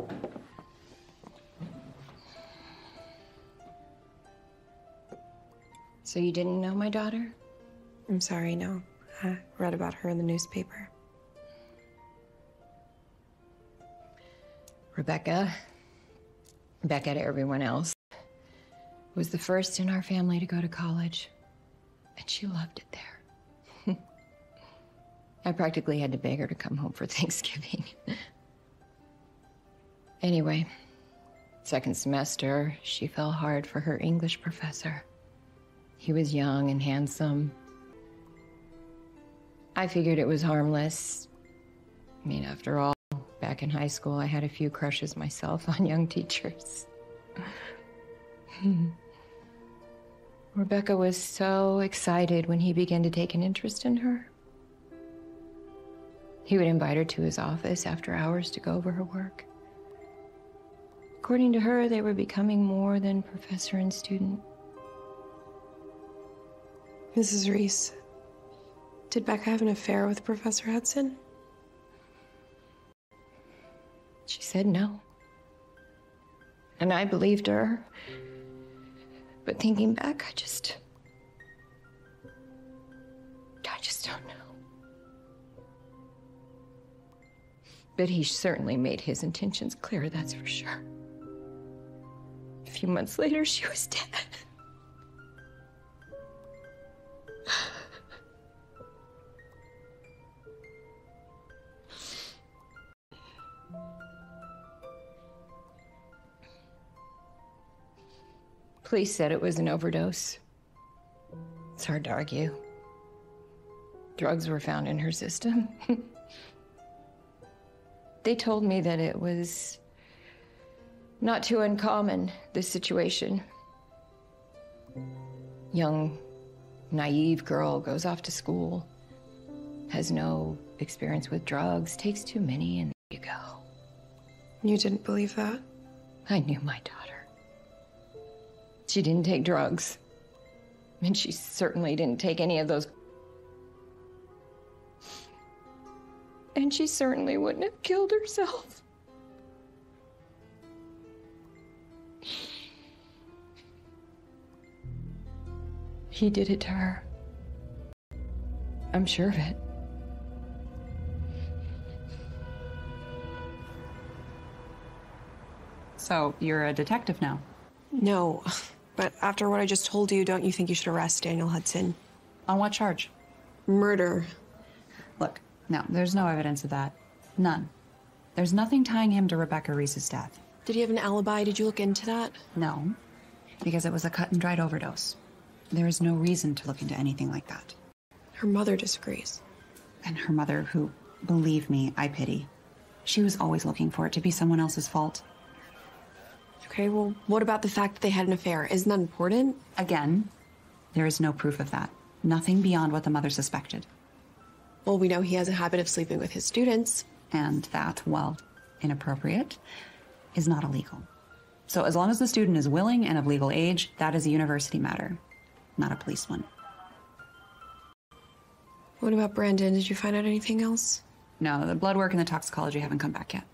So you didn't know my daughter? I'm sorry, no. I read about her in the newspaper. Rebecca, Becca to everyone else, was the first in our family to go to college. And she loved it there. I practically had to beg her to come home for Thanksgiving. Anyway, second semester, she fell hard for her English professor. He was young and handsome. I figured it was harmless. I mean, after all, back in high school, I had a few crushes myself on young teachers. Hmm. Rebecca was so excited when he began to take an interest in her. He would invite her to his office after hours to go over her work. According to her, they were becoming more than professor and student. Mrs. Reese, did Becca have an affair with Professor Hudson? She said no. And I believed her. But thinking back, I just. I just don't know. But he certainly made his intentions clear, that's for sure. A few months later, she was dead. Police said it was an overdose. It's hard to argue. Drugs were found in her system. they told me that it was not too uncommon, this situation. Young, naive girl goes off to school, has no experience with drugs, takes too many, and there you go. You didn't believe that? I knew my daughter. She didn't take drugs. And she certainly didn't take any of those. And she certainly wouldn't have killed herself. He did it to her. I'm sure of it. So, you're a detective now? No, but after what I just told you, don't you think you should arrest Daniel Hudson? On what charge? Murder. Look, no, there's no evidence of that. None. There's nothing tying him to Rebecca Reese's death. Did he have an alibi? Did you look into that? No, because it was a cut and dried overdose. There is no reason to look into anything like that. Her mother disagrees. And her mother, who, believe me, I pity. She was always looking for it to be someone else's fault. Okay, well, what about the fact that they had an affair? Isn't that important? Again, there is no proof of that. Nothing beyond what the mother suspected. Well, we know he has a habit of sleeping with his students. And that, while inappropriate, is not illegal. So as long as the student is willing and of legal age, that is a university matter, not a police one. What about Brandon? Did you find out anything else? No, the blood work and the toxicology haven't come back yet.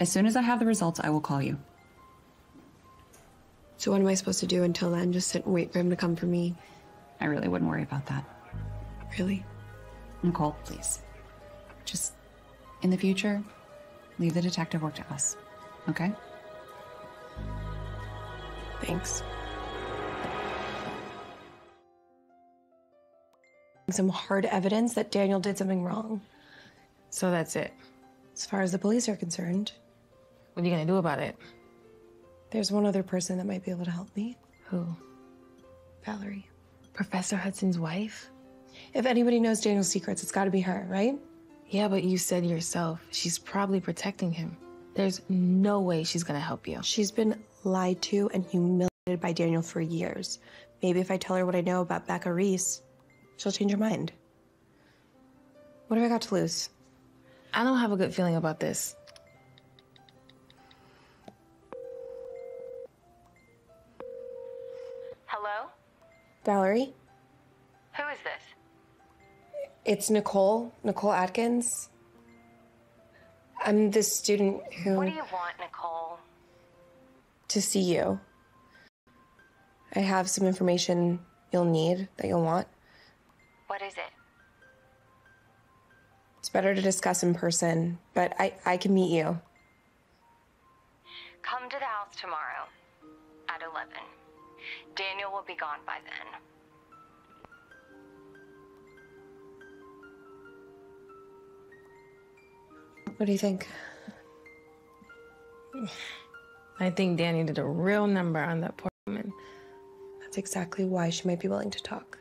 As soon as I have the results, I will call you. So what am I supposed to do until then? Just sit and wait for him to come for me? I really wouldn't worry about that. Really? Nicole, please. Just in the future, leave the detective work to us. Okay? Thanks. Some hard evidence that Daniel did something wrong. So that's it. As far as the police are concerned. What are you gonna do about it? There's one other person that might be able to help me. Who? Valerie. Professor Hudson's wife? If anybody knows Daniel's secrets, it's gotta be her, right? Yeah, but you said yourself, she's probably protecting him. There's no way she's gonna help you. She's been lied to and humiliated by Daniel for years. Maybe if I tell her what I know about Becca Reese, she'll change her mind. What have I got to lose? I don't have a good feeling about this. Hello? Valerie? Who is this? It's Nicole, Nicole Atkins. I'm the student who. What do you want, Nicole? To see you. I have some information you'll need that you'll want. What is it? It's better to discuss in person, but I, I can meet you. Come to the house tomorrow at 11. Daniel will be gone by then. What do you think? I think Danny did a real number on that poor woman. That's exactly why she might be willing to talk.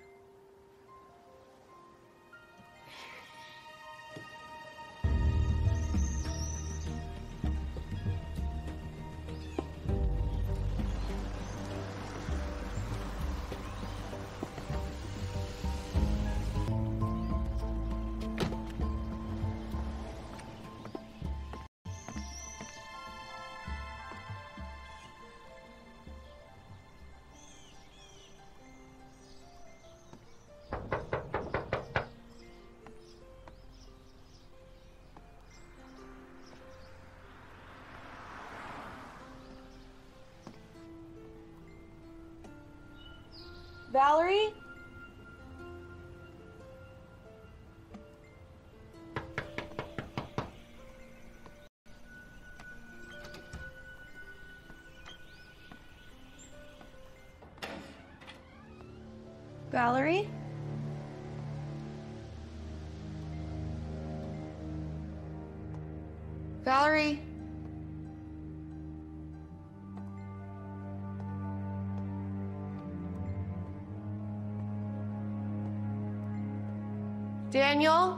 Daniel?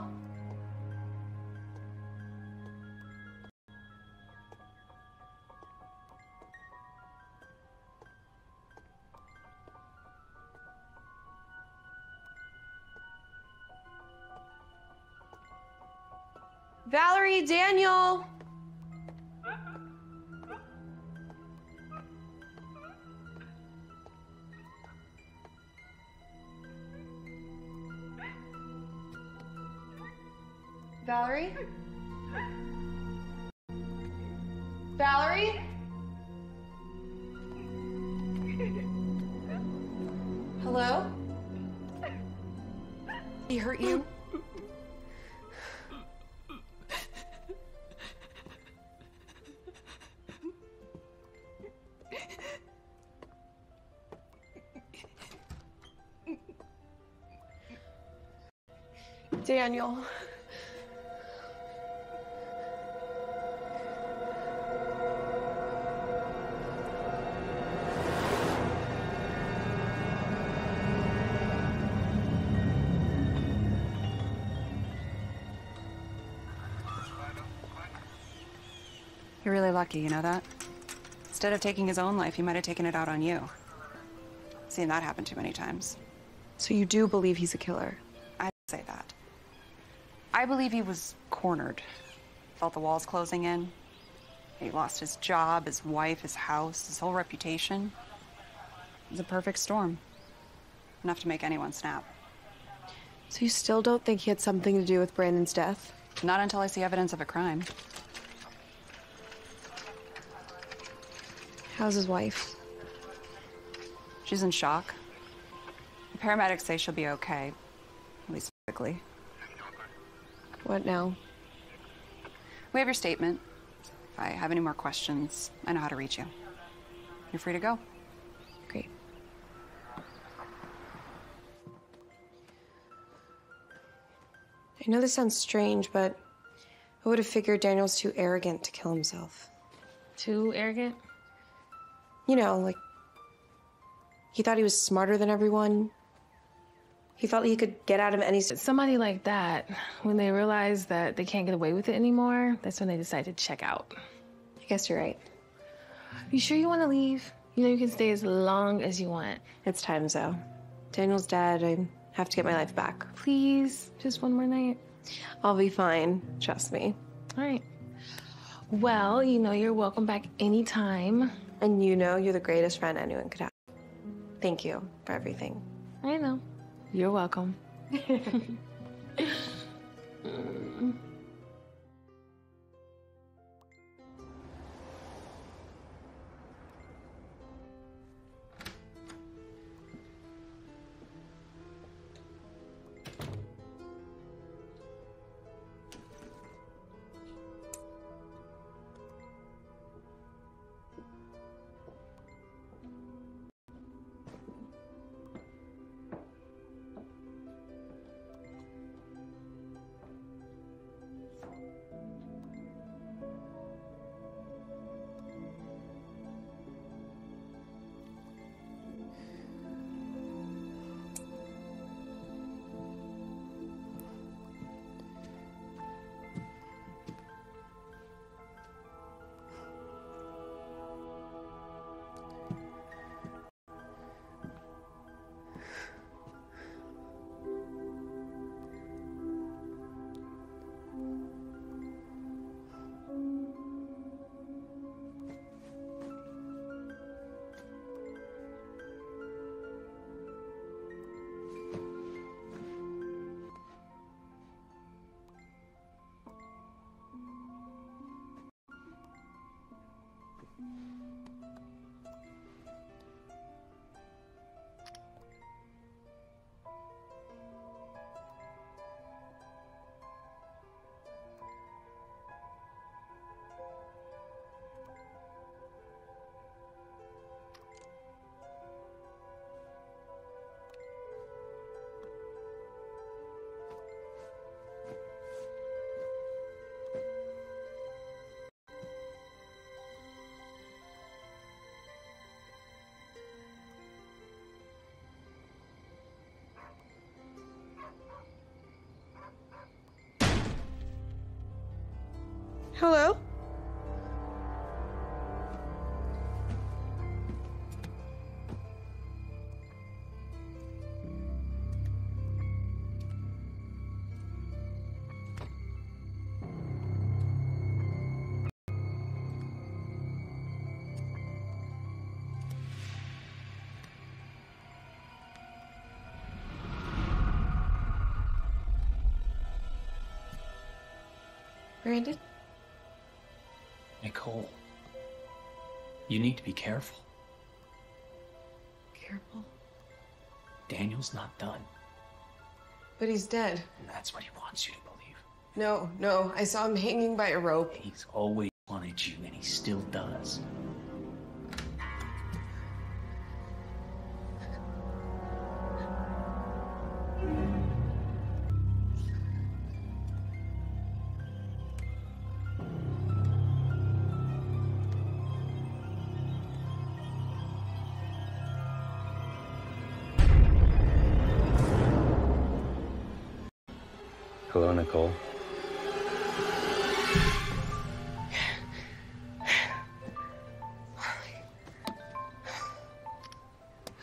Valerie, Daniel! Daniel. You're really lucky, you know that? Instead of taking his own life, he might have taken it out on you. Seen that happen too many times. So you do believe he's a killer? I'd say that. I believe he was cornered. Felt the walls closing in. He lost his job, his wife, his house, his whole reputation. It was a perfect storm. Enough to make anyone snap. So you still don't think he had something to do with Brandon's death? Not until I see evidence of a crime. How's his wife? She's in shock. The paramedics say she'll be okay. At least physically. What now? We have your statement. If I have any more questions, I know how to reach you. You're free to go. Great. I know this sounds strange, but I would have figured Daniel's too arrogant to kill himself. Too arrogant? You know, like he thought he was smarter than everyone. He felt he could get out of any. Somebody like that, when they realize that they can't get away with it anymore, that's when they decide to check out. I guess you're right. You sure you want to leave? You know you can stay as long as you want. It's time, Zoe. Daniel's dead. I have to get my life back. Please, just one more night. I'll be fine. Trust me. All right. Well, you know you're welcome back anytime. And you know you're the greatest friend anyone could have. Thank you for everything. I know. You're welcome. Hello? Brandon? You need to be careful. Careful. Daniel's not done, But he's dead. and that's what he wants you to believe. No, no. I saw him hanging by a rope. He's always wanted you, and he still does.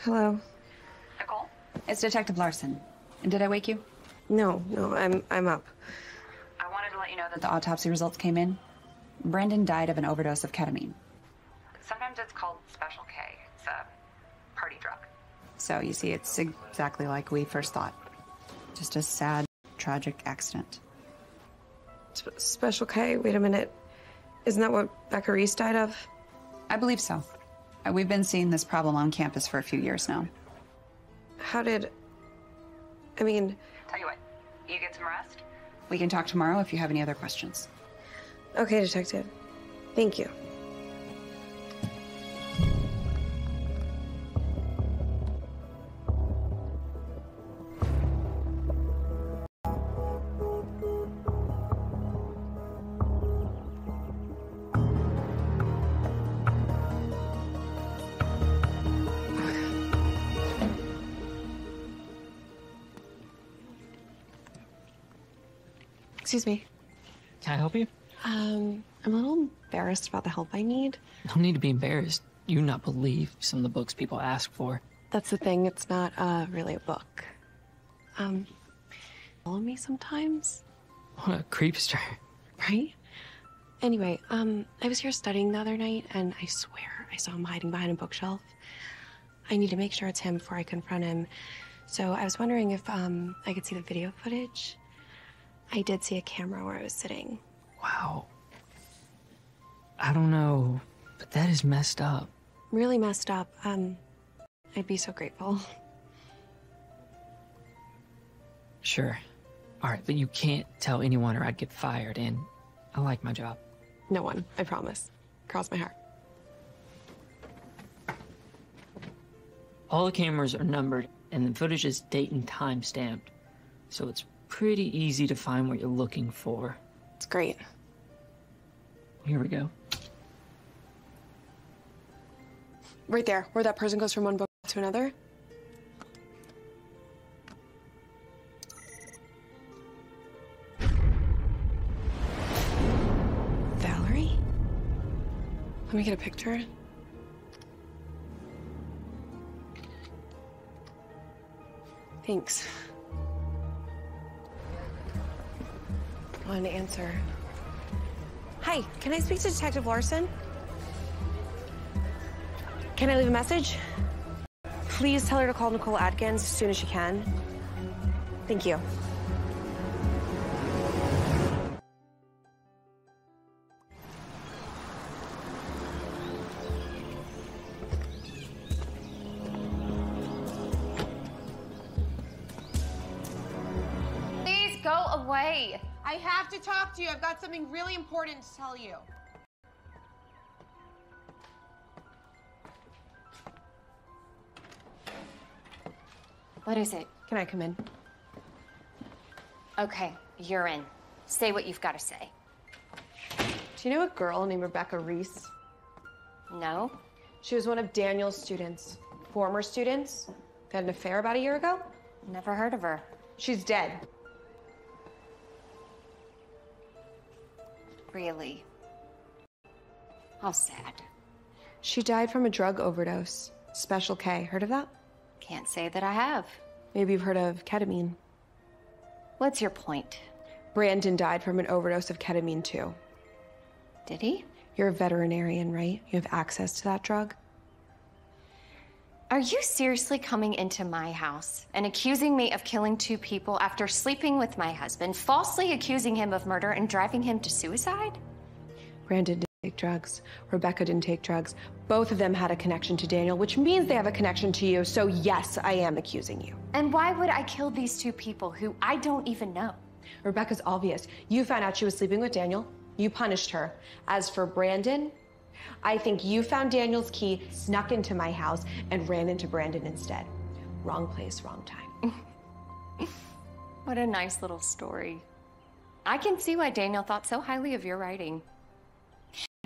Hello. Nicole? It's Detective Larson. And did I wake you? No, no, I'm I'm up. I wanted to let you know that the autopsy results came in. Brandon died of an overdose of ketamine. Sometimes it's called Special K. It's a party drug. So you see, it's exactly like we first thought. Just a sad, tragic accident. Sp- Special K. Wait a minute. Isn't that what Becca Reese died of? I believe so. Uh, We've been seeing this problem on campus for a few years now. How did? I mean, Tell you what, you get some rest. We can talk tomorrow if you have any other questions. okay, detective. Thank you. Can I help you? Um, I'm a little embarrassed about the help I need. No need to be embarrassed. You not believe some of the books people ask for. That's the thing, it's not uh, really a book. Um, follow me sometimes, What a creepster. right? Anyway, um, I was here studying the other night, and I swear I saw him hiding behind a bookshelf. I need to make sure it's him before I confront him. So I was wondering if um, I could see the video footage. I did see a camera where I was sitting. Wow. I don't know, but that is messed up. Really messed up. Um, I'd be so grateful. Sure. All right, but you can't tell anyone or I'd get fired, and I like my job. No one, I promise. Cross my heart. All the cameras are numbered, and the footage is date and time stamped. So it's pretty easy to find what you're looking for. It's great. Here we go. Right there, where that person goes from one book to another. Valerie? Let me get a picture. Thanks. One answer. Hi, can I speak to Detective Larson? Can I leave a message? Please tell her to call Nicole Atkins as soon as she can. Thank you. To talk to you. I've got something really important to tell you. What is it? Can I come in? Okay, you're in. Say what you've got to say. Do you know a girl named Rebecca Reese? No. She was one of Daniel's students, former students. They had an affair about a year ago. Never heard of her. She's dead. Really? How sad. She died from a drug overdose. Special K. Heard of that? Can't say that I have. Maybe you've heard of ketamine. What's your point? Brandon died from an overdose of ketamine, too. Did he? You're a veterinarian, right? You have access to that drug? Are you seriously coming into my house and accusing me of killing two people after sleeping with my husband, falsely accusing him of murder and driving him to suicide? Brandon didn't take drugs. Rebecca didn't take drugs. Both of them had a connection to Daniel, which means they have a connection to you. So, yes, I am accusing you. And why would I kill these two people who I don't even know? Rebecca's obvious. You found out she was sleeping with Daniel. You punished her. As for Brandon, I think you found Daniel's key, snuck into my house, and ran into Brandon instead. Wrong place, wrong time. What a nice little story. I can see why Daniel thought so highly of your writing.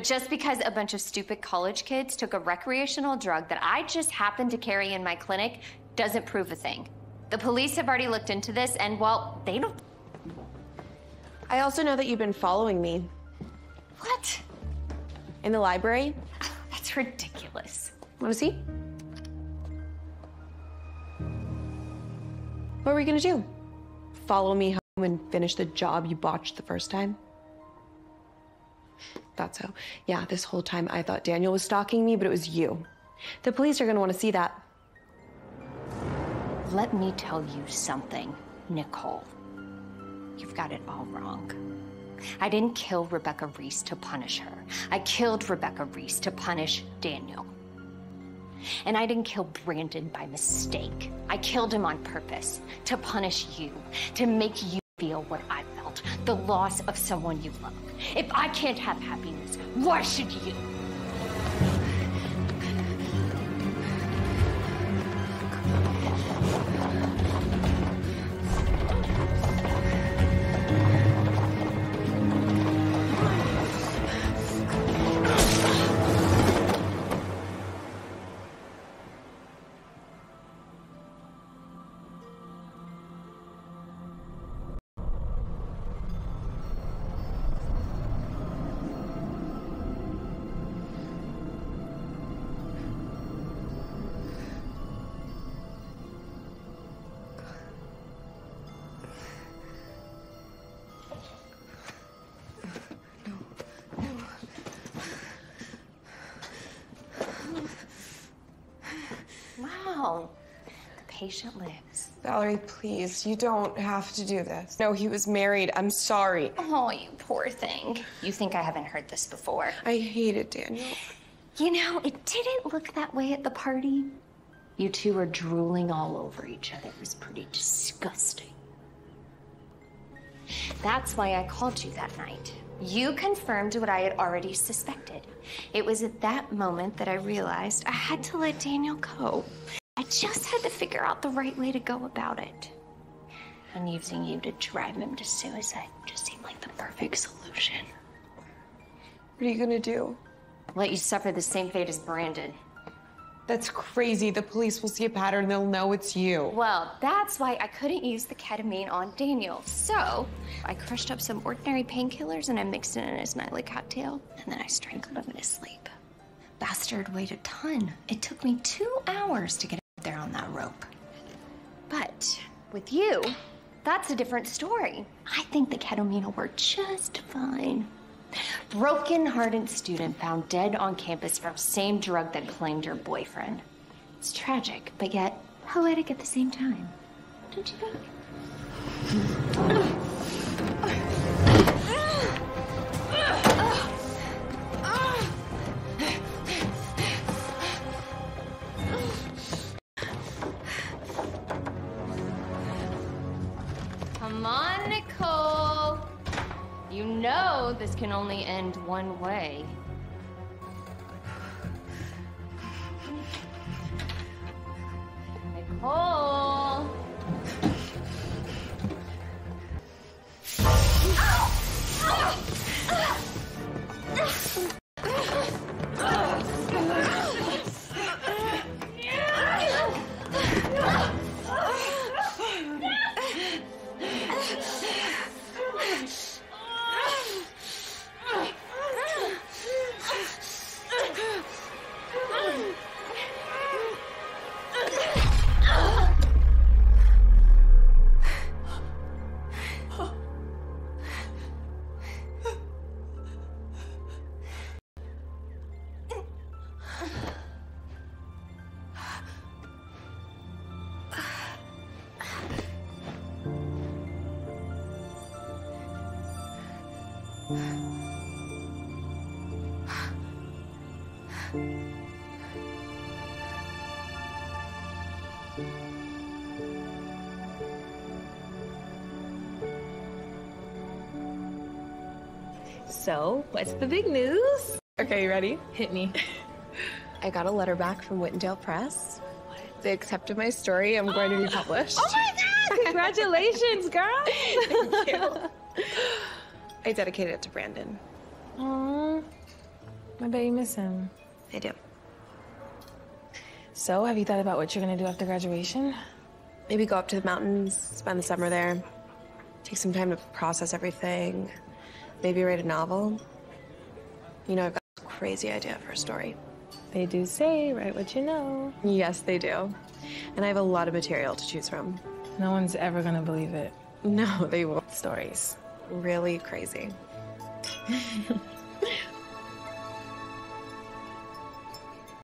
Just because a bunch of stupid college kids took a recreational drug that I just happened to carry in my clinic doesn't prove a thing. The police have already looked into this, and well, they don't. I also know that you've been following me. What? In the library? That's ridiculous. Want to see? What were you gonna do? Follow me home and finish the job you botched the first time? Thought so. Yeah, this whole time I thought Daniel was stalking me, but it was you. The police are gonna wanna see that. Let me tell you something, Nicole. You've got it all wrong. I didn't kill Rebecca Reese to punish her. I killed Rebecca Reese to punish Daniel. And I didn't kill Brandon by mistake. I killed him on purpose to punish you, to make you feel what I felt the loss of someone you love. If I can't have happiness, why should you? Patient lives. Valerie, please, you don't have to do this. No, he was married. I'm sorry. Oh, you poor thing. You think I haven't heard this before? I hated Daniel. You know, it didn't look that way at the party. You two were drooling all over each other. It was pretty disgusting. That's why I called you that night. You confirmed what I had already suspected. It was at that moment that I realized I had to let Daniel go. I just had to figure out the right way to go about it. And using you to drive him to suicide just seemed like the perfect solution. What are you gonna do? Let you suffer the same fate as Brandon. That's crazy. The police will see a pattern. They'll know it's you. Well, that's why I couldn't use the ketamine on Daniel. So I crushed up some ordinary painkillers and I mixed it in his nightly cocktail, and then I strangled him to sleep. Bastard weighed a ton. It took me two hours to get there on that rope. But with you, that's a different story. I think the ketamine will work just fine. Broken hearted student found dead on campus from same drug that claimed her boyfriend. It's tragic, but yet poetic at the same time. Don't you think? Can only end one way. So, what's the big news? Okay, you ready? Hit me. I got a letter back from Whitendale Press. They accepted my story. I'm going to be oh published. Oh my God! Congratulations, girl! Thank you. I dedicated it to Brandon. Aww. I bet you miss him. I do. So, have you thought about what you're gonna do after graduation? Maybe go up to the mountains, spend the summer there, take some time to process everything, maybe write a novel. You know, I've got a crazy idea for a story. They do say, write what you know. Yes, they do. And I have a lot of material to choose from. No one's ever gonna believe it. No, they won't. Stories. Really crazy.